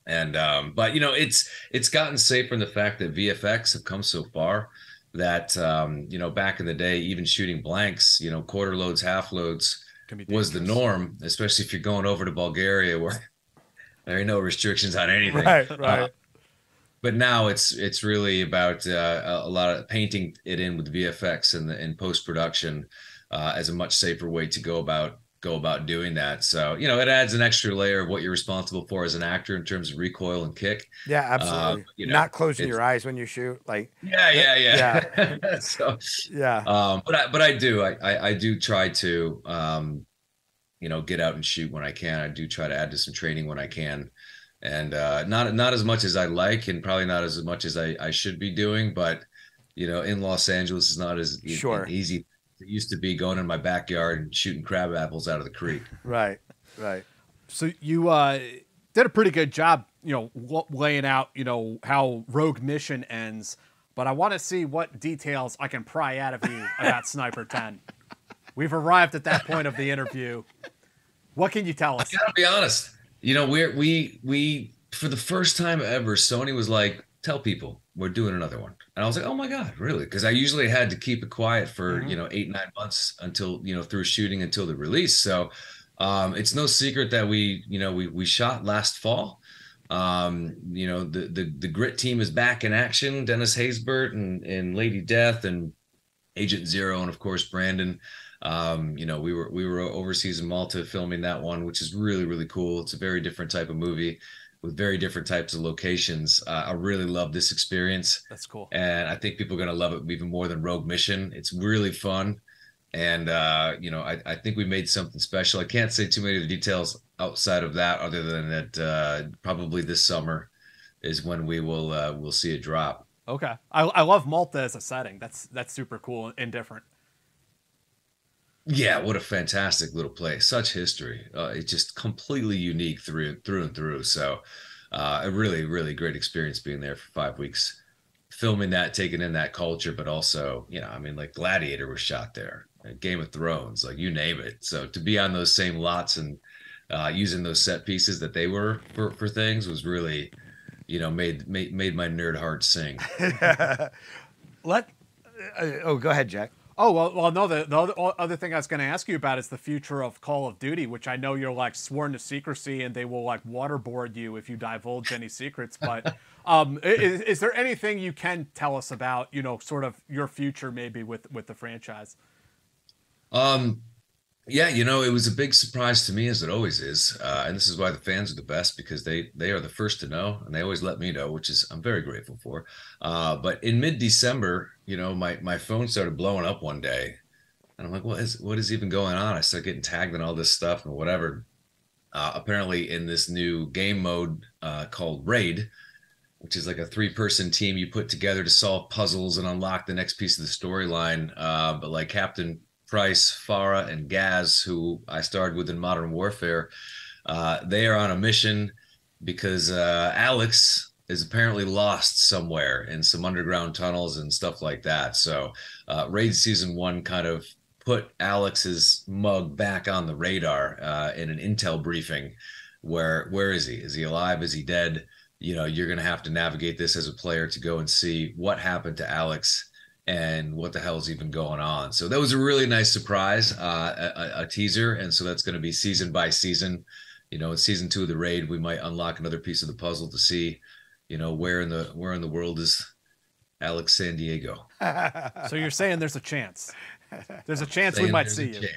and, um, but you know, it's, it's gotten safer in the fact that VFX have come so far that, um, you know, back in the day, even shooting blanks, you know, quarter loads, half loads was the norm, especially if you're going over to Bulgaria where there are no restrictions on anything. Right, right. Uh, but now it's it's really about uh, a lot of painting it in with VFX and in post production uh, as a much safer way to go about go about doing that. So you know, it adds an extra layer of what you're responsible for as an actor in terms of recoil and kick. Yeah, uh, absolutely. you know, Not closing your eyes when you shoot, like yeah, yeah, yeah. yeah. so yeah, um, but I, but I do I, I, I do try to um, you know get out and shoot when I can. I do try to add to some training when I can and uh, not not as much as I like, and probably not as much as I, I should be doing. But you know, in Los Angeles, is not as sure. easy it used to be going in my backyard and shooting crab apples out of the creek. Right, right. So you uh, did a pretty good job, you know, laying out, you know, how Rogue Mission ends. But I want to see what details I can pry out of you about Sniper Ten. We've arrived at that point of the interview. What can you tell us? I gotta be honest you know, we're we we for the first time ever, Sony was like, tell people we're doing another one. And I was like, oh my God, really? Because I usually had to keep it quiet for, mm-hmm. you know, eight, nine months until, you know, through shooting until the release. So um, it's no secret that we, you know, we we shot last fall. Um, you know, the the the grit team is back in action. Dennis Haysbert and, and Lady Death and Agent Zero, and of course Brandon. Um, you know, we were we were overseas in Malta filming that one, which is really really cool. It's a very different type of movie with very different types of locations. Uh, I really love this experience. That's cool, and I think people are gonna love it even more than Rogue Mission. It's really fun, and uh, you know, I, I think we made something special. I can't say too many of the details outside of that, other than that uh, probably this summer is when we will uh, we'll see it drop. Okay, I, I love Malta as a setting. That's that's super cool and different. Yeah, what a fantastic little place! Such history. Uh, it's just completely unique through through and through. So, uh, a really really great experience being there for five weeks, filming that, taking in that culture, but also, you know, I mean, like Gladiator was shot there, Game of Thrones, like you name it. So to be on those same lots and uh, using those set pieces that they were for for things was really, you know, made made made my nerd heart sing. Let uh, oh, go ahead, Jack. Oh well, well no. The, the other thing I was going to ask you about is the future of Call of Duty, which I know you're like sworn to secrecy, and they will like waterboard you if you divulge any secrets. But um, is, is there anything you can tell us about, you know, sort of your future maybe with with the franchise? Um, yeah, you know, it was a big surprise to me, as it always is, uh, and this is why the fans are the best because they they are the first to know, and they always let me know, which is I'm very grateful for. Uh, but in mid December, you know, my my phone started blowing up one day, and I'm like, what is what is even going on? I start getting tagged in all this stuff and whatever. Uh, apparently, in this new game mode uh, called Raid, which is like a three person team you put together to solve puzzles and unlock the next piece of the storyline. Uh, but like Captain Price, Farah, and Gaz, who I starred with in Modern Warfare, uh, they are on a mission because uh, Alex, is apparently lost somewhere in some underground tunnels and stuff like that. So, uh, Raid season one kind of put Alex's mug back on the radar uh, in an intel briefing. Where where is he? Is he alive? Is he dead? You know, you're going to have to navigate this as a player to go and see what happened to Alex and what the hell's even going on. So that was a really nice surprise, uh, a, a teaser, and so that's going to be season by season. You know, in season two of the raid, we might unlock another piece of the puzzle to see, you know, where in the where in the world is Alex San Diego. so you're saying there's a chance. There's a chance we might see you. Chance.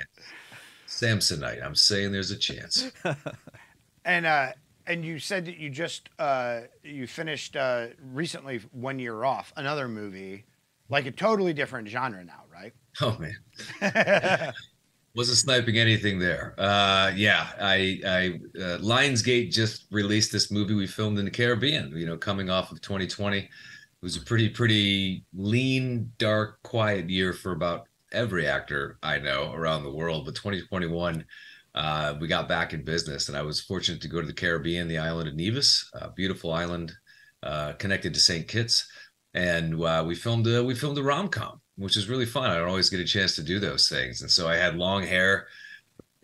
Samsonite. I'm saying there's a chance. and uh and you said that you just uh you finished uh recently one year off another movie like a totally different genre now, right? Oh man. Wasn't sniping anything there. Uh, yeah, I, I uh, Lionsgate just released this movie we filmed in the Caribbean. You know, coming off of 2020, it was a pretty, pretty lean, dark, quiet year for about every actor I know around the world. But 2021, uh, we got back in business, and I was fortunate to go to the Caribbean, the island of Nevis, beautiful island uh, connected to St. Kitts and uh, we filmed a, we filmed a rom com, which is really fun. I don't always get a chance to do those things, and so I had long hair,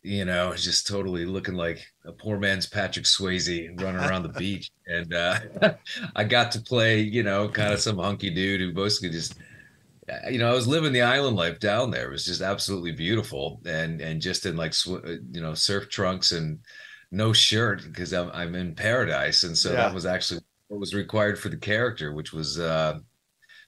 you know, just totally looking like a poor man's Patrick Swayze running around the beach, and uh, I got to play, you know, kind of some hunky dude who basically just. You know, I was living the island life down there. It was just absolutely beautiful, and and just in like sw- you know surf trunks and no shirt because I'm I'm in paradise, and so yeah. that was actually what was required for the character, which was uh,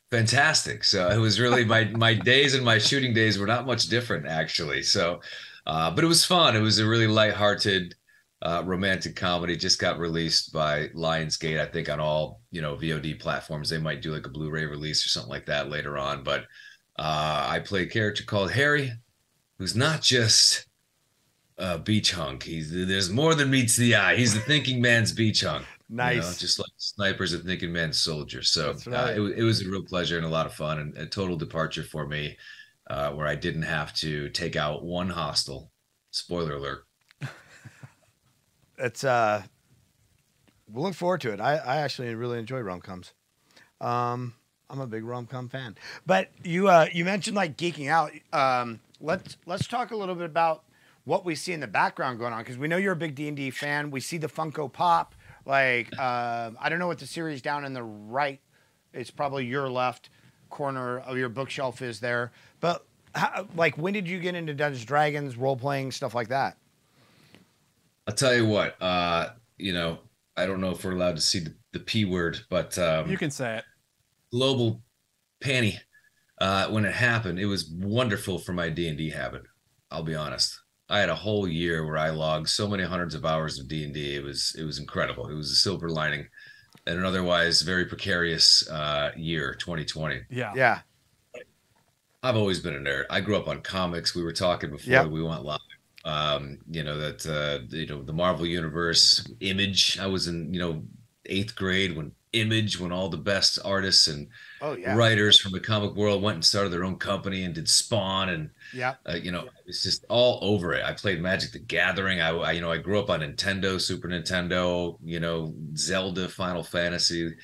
fantastic. So it was really my my days and my shooting days were not much different actually. So, uh, but it was fun. It was a really lighthearted uh, romantic comedy. Just got released by Lionsgate, I think, on all you know VOD platforms. They might do like a Blu-ray release or something like that later on. But uh, I play a character called Harry, who's not just a beach hunk. He's there's more than meets the eye. He's the thinking man's beach hunk. Nice. You know, just like snipers and thinking men soldiers. So uh, right. uh, it, it, was a real pleasure and a lot of fun and a total departure for me uh, where I didn't have to take out one hostile. Spoiler alert. it's uh we'll look forward to it. I, I actually really enjoy rom coms. Um I'm a big rom com fan. But you uh you mentioned like geeking out. Um let's let's talk a little bit about what we see in the background going on because we know you're a big D&D fan. We see the Funko Pop. Like, uh, I don't know what the series down in the right, it's probably your left corner of your bookshelf is there. But, how, like, when did you get into Dungeons Dragons, role playing, stuff like that? I'll tell you what, uh, you know, I don't know if we're allowed to see the, the P word, but um, you can say it. Global panty. Uh, when it happened, it was wonderful for my D and D habit. I'll be honest. I had a whole year where I logged so many hundreds of hours of D and D. It was it was incredible. It was a silver lining, and an otherwise very precarious uh, year, 2020. Yeah, yeah. I've always been a nerd. I grew up on comics. We were talking before yep. we went live. Um, you know that uh, you know the Marvel Universe, Image. I was in you know eighth grade when Image, when all the best artists and oh, yeah. writers from the comic world went and started their own company and did Spawn and yeah, uh, you know, it's just all over it. I played Magic the Gathering. I, I, you know, I grew up on Nintendo, Super Nintendo, you know, Zelda, Final Fantasy,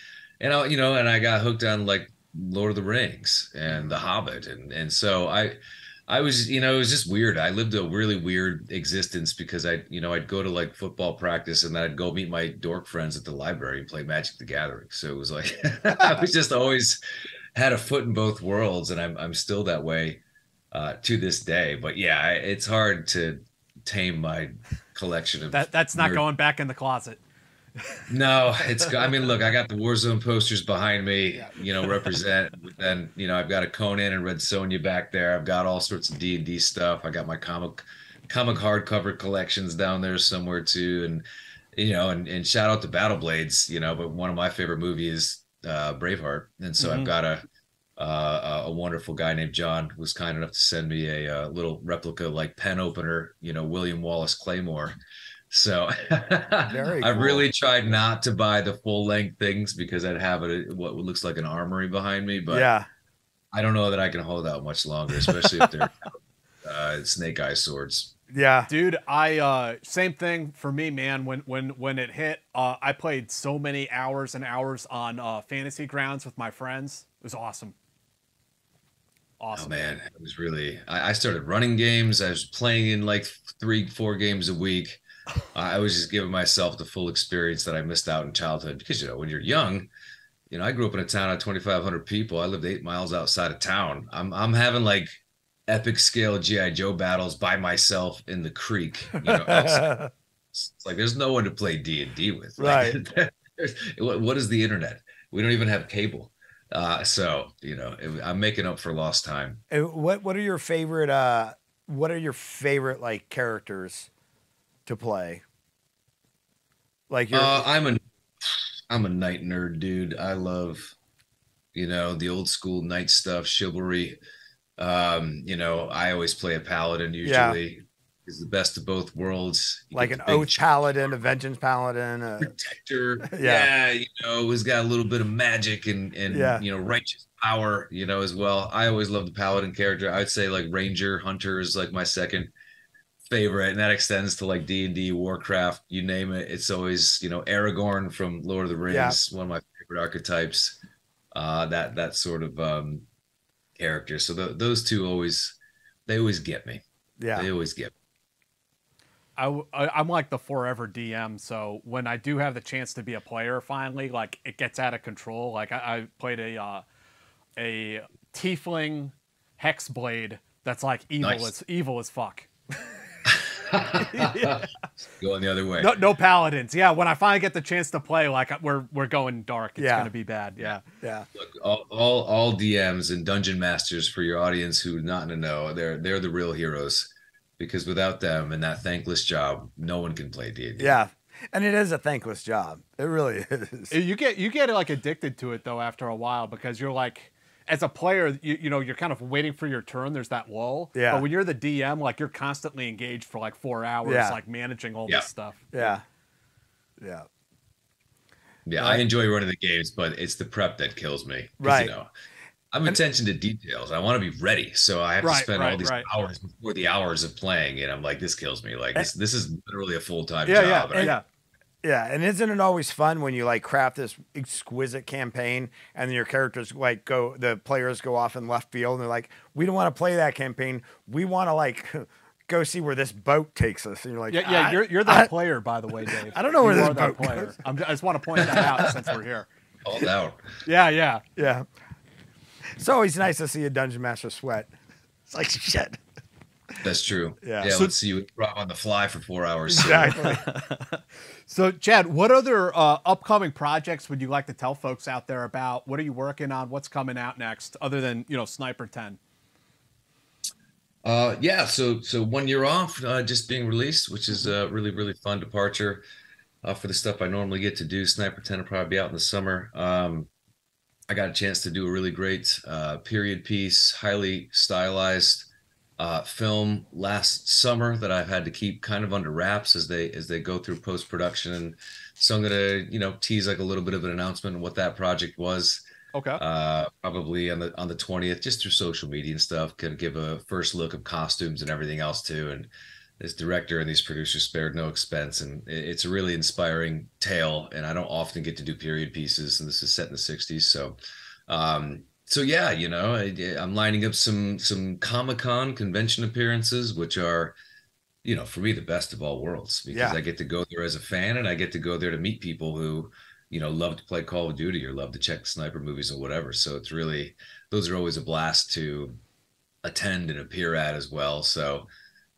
and I, you know, and I got hooked on like Lord of the Rings and The Hobbit, and and so I. I was, you know, it was just weird. I lived a really weird existence because I, you know, I'd go to like football practice and then I'd go meet my dork friends at the library and play Magic the Gathering. So it was like I was just always had a foot in both worlds, and I'm I'm still that way uh, to this day. But yeah, it's hard to tame my collection of that. That's not nerd- going back in the closet. no, it's. I mean, look, I got the Warzone posters behind me. You know, represent. then you know, I've got a Conan and Red Sonja back there. I've got all sorts of D and D stuff. I got my comic, comic hardcover collections down there somewhere too. And you know, and, and shout out to Battle Blades. You know, but one of my favorite movies, uh, Braveheart. And so mm-hmm. I've got a uh, a wonderful guy named John was kind enough to send me a, a, uh, little replica like pen opener, you know, William Wallace Claymore. So cool. I really tried not to buy the full length things because I'd have it what looks like an armory behind me. But yeah, I don't know that I can hold out much longer, especially if they're uh, snake eye swords. Yeah. Dude, I uh same thing for me, man. When when when it hit, uh I played so many hours and hours on uh fantasy grounds with my friends. It was awesome. Awesome. Oh man, it was really. I, I started running games. I was playing in like three, four games a week. I was just giving myself the full experience that I missed out in childhood because you know when you're young, you know I grew up in a town of 2,500 people. I lived eight miles outside of town. I'm I'm having like epic scale GI Joe battles by myself in the creek. You know, it's like there's no one to play D and D with. Like, Right. what, what is the internet? We don't even have cable. Uh, so you know, I'm making up for lost time. And what what are your favorite uh what are your favorite like characters to play? Like your Uh, I'm a I'm a knight nerd, dude. I love, you know, the old school knight stuff, chivalry. Um, you know, I always play a paladin Yeah. usually. Is the best of both worlds. You like an oath paladin, a vengeance paladin. a protector. Yeah. yeah. you know, who's got a little bit of magic and and Yeah. you know, righteous power, you know, as well. I always love the paladin character. I'd say like ranger, hunter is like my second favorite, and that extends to like D and D, Warcraft, you name it. It's always you know Aragorn from Lord of the Rings, Yeah. one of my favorite archetypes. Uh, that that sort of um, character. So th- those two always they always get me. yeah. They always get. Me. I, w- I- I'm like the forever DM, so when I do have the chance to be a player, finally, like it gets out of control. Like I, I played a uh, a tiefling hexblade that's like evil Nice. as evil as fuck. Going the other way. No, no paladins. Yeah, when I finally get the chance to play, like we're we're going dark. It's Yeah. gonna be bad. Yeah. yeah. Look, all, all all DMs and dungeon masters for your audience who not to know, they're they're the real heroes because without them and that thankless job, no one can play D&D. Yeah. And it is a thankless job. It really is. You get you get like addicted to it though after a while because you're like as a player you, you know you're kind of waiting for your turn there's that lull Yeah. but when you're the dm like you're constantly engaged for like four hours Yeah. like managing all Yeah. this stuff yeah. Yeah. Yeah, I enjoy running the games, but it's the prep that kills me. Right. You know, I'm attention to details. I want to be ready, so I have Right, to spend all these right. hours before the hours of playing, and I'm like, this kills me. Like eh. this, this is literally a full time yeah job. yeah and I- yeah Yeah, and isn't it always fun when you like craft this exquisite campaign and then your characters like go the players go off in left field and they're like, We don't want to play that campaign. We want to like go see where this boat takes us. And you're like, yeah, yeah you're, you're that I- player by the way dave I don't know where You this are that boat player goes. I'm, I just want to point that out since we're here Called out. yeah yeah Yeah. It's always nice to see a dungeon master sweat. It's like shit. That's true. Yeah. Yeah. So- let's see you drop on the fly for four hours. Exactly. so chad what other uh, upcoming projects would you like to tell folks out there about what are you working on what's coming out next other than you know sniper 10 Uh, yeah. So so one year off, uh, just being released, which is a really really fun departure uh, for the stuff I normally get to do. Sniper Ten will probably be out in the summer. Um, I got a chance to do a really great uh, period piece, highly stylized uh, film last summer that I've had to keep kind of under wraps as they as they go through post production. So I'm gonna you know tease like a little bit of an announcement on what that project was okay uh probably on the on the 20th just through social media and stuff can give a first look of costumes and everything else too and this director and these producers spared no expense and it's a really inspiring tale and i don't often get to do period pieces and this is set in the 60s so um so yeah you know I, i'm lining up some some comic-con convention appearances which are you know for me the best of all worlds because Yeah. i get to go there as a fan and i get to go there to meet people who you know love to play call of duty or love to check sniper movies or whatever. So it's really those are always a blast to attend and appear at as well. So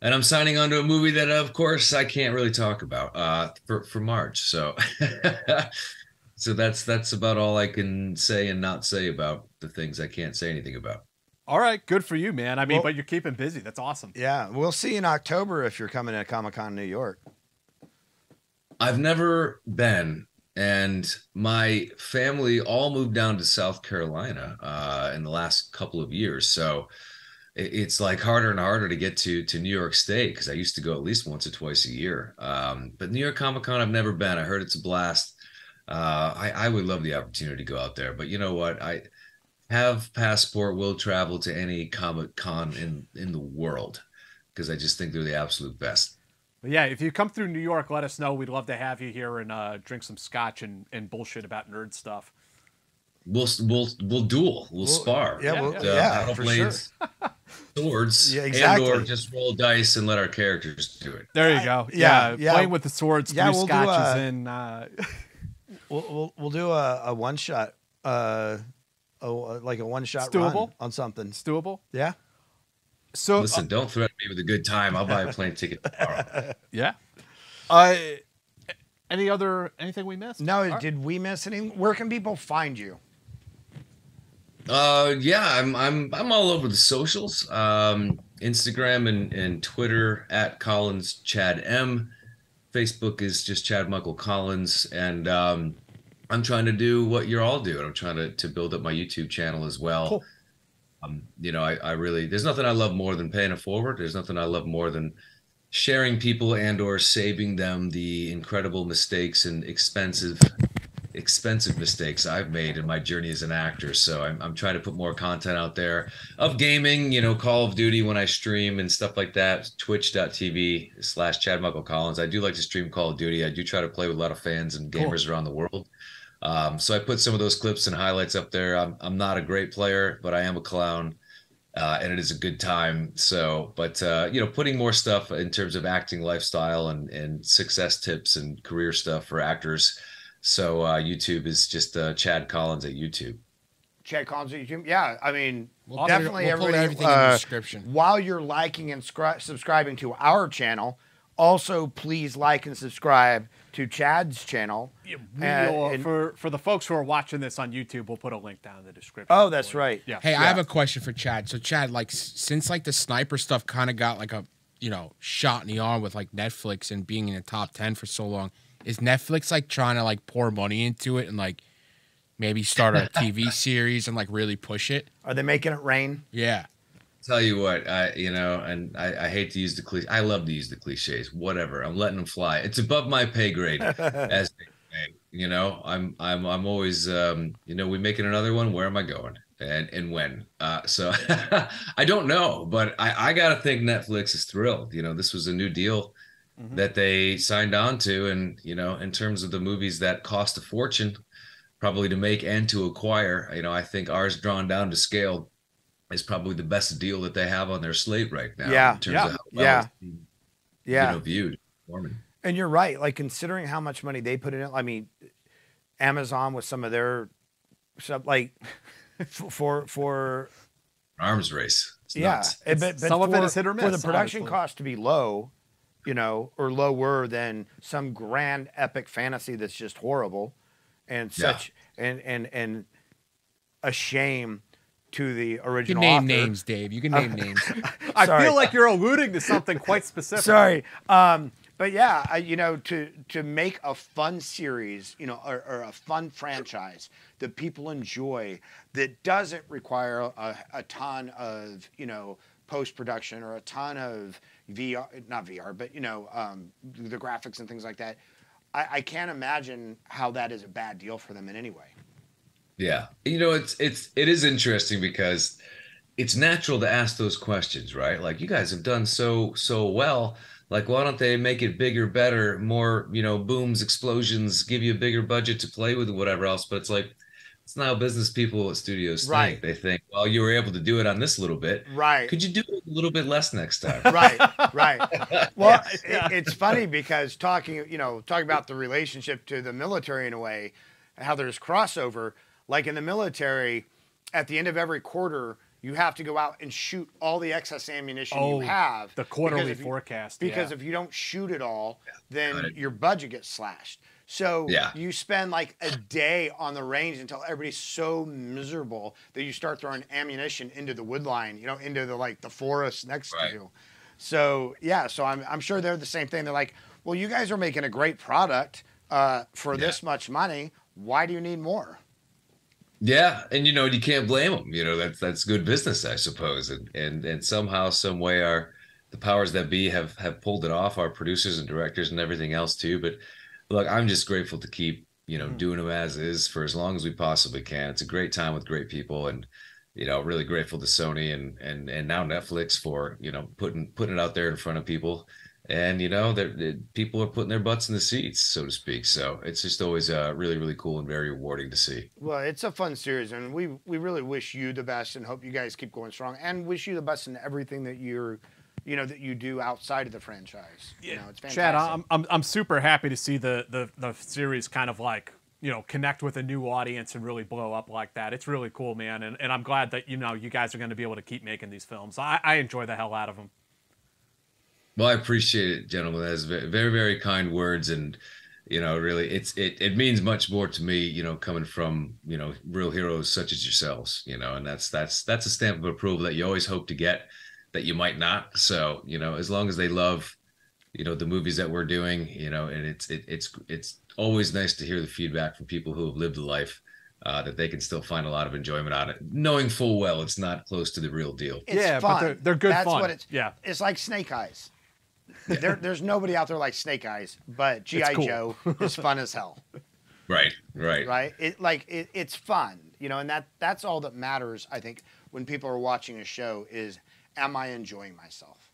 and i'm signing on to a movie that of course i can't really talk about uh for for march. So so that's that's about all i can say and not say about the things i can't say anything about All right, good for you, man. I mean, Well- but you're keeping busy. That's awesome. yeah. We'll see you in October if you're coming to Comic Con New York. I've never been, and my family all moved down to South Carolina uh, in the last couple of years. So it's like harder and harder to get to to New York State because I used to go at least once or twice a year. Um, but New York Comic Con, I've never been. I heard it's a blast. Uh, I, I would love the opportunity to go out there, but you know what? I have passport, will travel to any Comic Con in in the world. because I just think they're the absolute best. But yeah, if you come through New York, let us know. We'd love to have you here and uh, drink some scotch and, and bullshit about nerd stuff. We'll we'll we'll duel. We'll, spar. Yeah, we'll, yeah. Uh, yeah, battle for blades, swords, Yeah, and or just roll dice and let our characters do it. There you go. yeah, Yeah, yeah. playing with the swords, Yeah, we'll do, scotches uh, in. Uh, We'll, we'll we'll do a, a one shot, uh, a, like a one shot doable. run on something. it's doable. Yeah. So Listen, don't threaten me with a good time. I'll buy a plane ticket tomorrow. yeah. Uh, any other anything we missed? No, All right. did we miss anything? Where can people find you? Uh, yeah, I'm I'm I'm all over the socials. Um, Instagram and and Twitter at Collins Chad M. Facebook is just Chad Michael Collins, and um, I'm trying to do what you're all doing. I'm trying to to build up my YouTube channel as well. Cool. Um, you know, I, I really there's nothing I love more than paying it forward. There's nothing I love more than sharing people and or saving them the incredible mistakes and expensive expensive mistakes I've made in my journey as an actor. So I'm, I'm trying to put more content out there of gaming, you know, Call of Duty when I stream and stuff like that. Twitch.tv slash Chad Michael Collins. I do like to stream Call of Duty. I do try to play with a lot of fans and Cool. gamers around the world. Um, so I put some of those clips and highlights up there. I'm, I'm not a great player, but I am a clown. Uh, and it is a good time. So, but uh, you know, putting more stuff in terms of acting lifestyle and and success tips and career stuff for actors. So uh, YouTube is just uh, Chad Collins at YouTube. Chad Collins on YouTube. Yeah, I mean, We'll put it- definitely we'll everybody. everything in the uh, description. While you're liking and scri- subscribing to our channel, also please like and subscribe to Chad's channel. Yeah, Uh, we'll- and- for for the folks who are watching this on YouTube, we'll put a link down in the description. Oh, that's right. Yeah. Hey, I have a question for Chad. So Chad, like since like the sniper stuff kind of got like a you know shot in the arm with like Netflix and being in the top ten for so long, is Netflix like trying to like pour money into it and like maybe start a TV series and like really push it? Are they making it rain? Yeah. Tell you what, I you know, and I, I hate to use the cliche. I love to use the cliches. Whatever, I'm letting them fly. It's above my pay grade, as they say. You know, I'm I'm I'm always um, you know, we making another one. Where am I going? And and when? Uh, so I don't know, but I I gotta think Netflix is thrilled. You know, this was a new deal Mhm. that they signed on to, and you know, in terms of the movies that cost a fortune, probably to make and to acquire, you know, I think ours drawn down to scale is probably the best deal that they have on their slate right now. Yeah, in terms yeah, of how well yeah. being, Yeah. you know, viewed. performing. And you're right. Like considering how much money they put in it, I mean, Amazon with some of their stuff, like for for Arms race. It's yeah, nuts. but, but Some of it for- hit or For the production honestly. cost to be low, you know, or lower than some grand epic fantasy that's just horrible, and Yeah. such and and and a shame to the original. You can name author. names, Dave. You can name names. I feel like you're alluding to something quite specific. Sorry. Um, but yeah, I, you know, to to make a fun series, you know, or, or a fun franchise that people enjoy that doesn't require a, a ton of, you know, post production or a ton of VR, not VR, but you know, um, the graphics and things like that. I, I can't imagine how that is a bad deal for them in any way. Yeah. You know, it's it's it is interesting because it's natural to ask those questions, right? Like you guys have done so so well. Like why don't they make it bigger, better, more, you know, booms, explosions, give you a bigger budget to play with whatever else, but it's like it's not how business people at studios think. They think, well, you were able to do it on this little bit. Right. Could you do it a little bit less next time? right, right. Well, Yeah. It, it's funny because talking, you know, talking about the relationship to the military in a way, how there's crossover. Like in the military, at the end of every quarter, you have to go out and shoot all the excess ammunition Oh, you have. the quarterly because you- forecast. Because yeah. if you don't shoot it all, then it. your budget gets slashed. So Yeah. you spend like a day on the range until everybody's so miserable that you start throwing ammunition into the wood line, you know, into the like the forest next Right. to you. So yeah, so I'm I'm sure they're the same thing. They're like, well, you guys are making a great product uh, for Yeah. this much money. Why do you need more? Yeah, and you know you can't blame them. You know that's that's good business, I suppose. And and and somehow, some way, our the powers that be have have pulled it off. Our producers and directors and everything else too. But look, I'm just grateful to keep you know Mhm. doing them as is for as long as we possibly can. It's a great time with great people, and you know, really grateful to Sony and and and now Netflix for you know putting putting it out there in front of people, and you know that people are putting their butts in the seats, so to speak. So it's just always uh, really really cool and very rewarding to see. Well, it's a fun series, and we we really wish you the best, and hope you guys keep going strong, and wish you the best in everything that you're, you know, that you do outside of the franchise. You know, it's fantastic. Chad, I'm, I'm I'm super happy to see the the the series kind of like you know connect with a new audience and really blow up like that. It's really cool, man, and and I'm glad that you know you guys are going to be able to keep making these films. I, I enjoy the hell out of them. Well, I appreciate it, gentlemen. That's very very kind words, and you know, really, it's it it means much more to me, you know, coming from you know real heroes such as yourselves, you know, and that's that's that's a stamp of approval that you always hope to get, that you might not. So you know, as long as they love you know the movies that we're doing you know and it's it, it's it's always nice to hear the feedback from people who have lived the life uh, that they can still find a lot of enjoyment out of it knowing full well it's not close to the real deal It's Yeah, but they're- they're good That's fun. What it's, Yeah. it's like Snake Eyes. there, there's nobody out there like Snake Eyes, but GI cool. Joe is fun as hell, right right right? It like it, it's fun, you know, and that that's all that matters. I think when people are watching a show is, am I enjoying myself?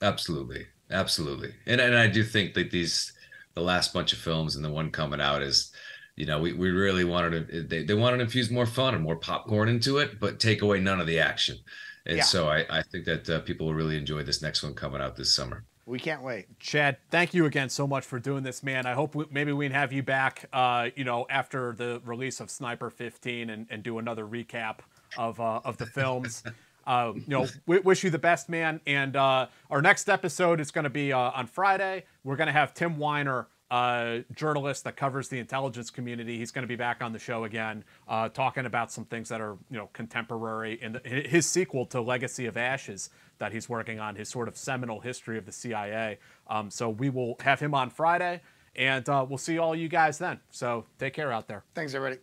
absolutely absolutely and and i do think that these the last bunch of films and the one coming out is you know we, we really wanted to they, they wanted to infuse more fun and more popcorn into it but take away none of the action and Yeah. so i i think that uh, people will really enjoy this next one coming out this summer We can't wait. Chad, thank you again so much for doing this, man. I hope we, maybe we can have you back, uh, you know, after the release of Sniper 15 and, and do another recap of uh, of the films. Uh, you know, we wish you the best, man. And uh, our next episode is going to be uh, on Friday. We're going to have Tim Weiner, uh, journalist that covers the intelligence community. He's going to be back on the show again, uh, talking about some things that are you know contemporary in his sequel to Legacy of Ashes that he's working on, his sort of seminal history of the CIA. Um, so we will have him on Friday, and uh, we'll see all you guys then. So take care out there. Thanks, everybody.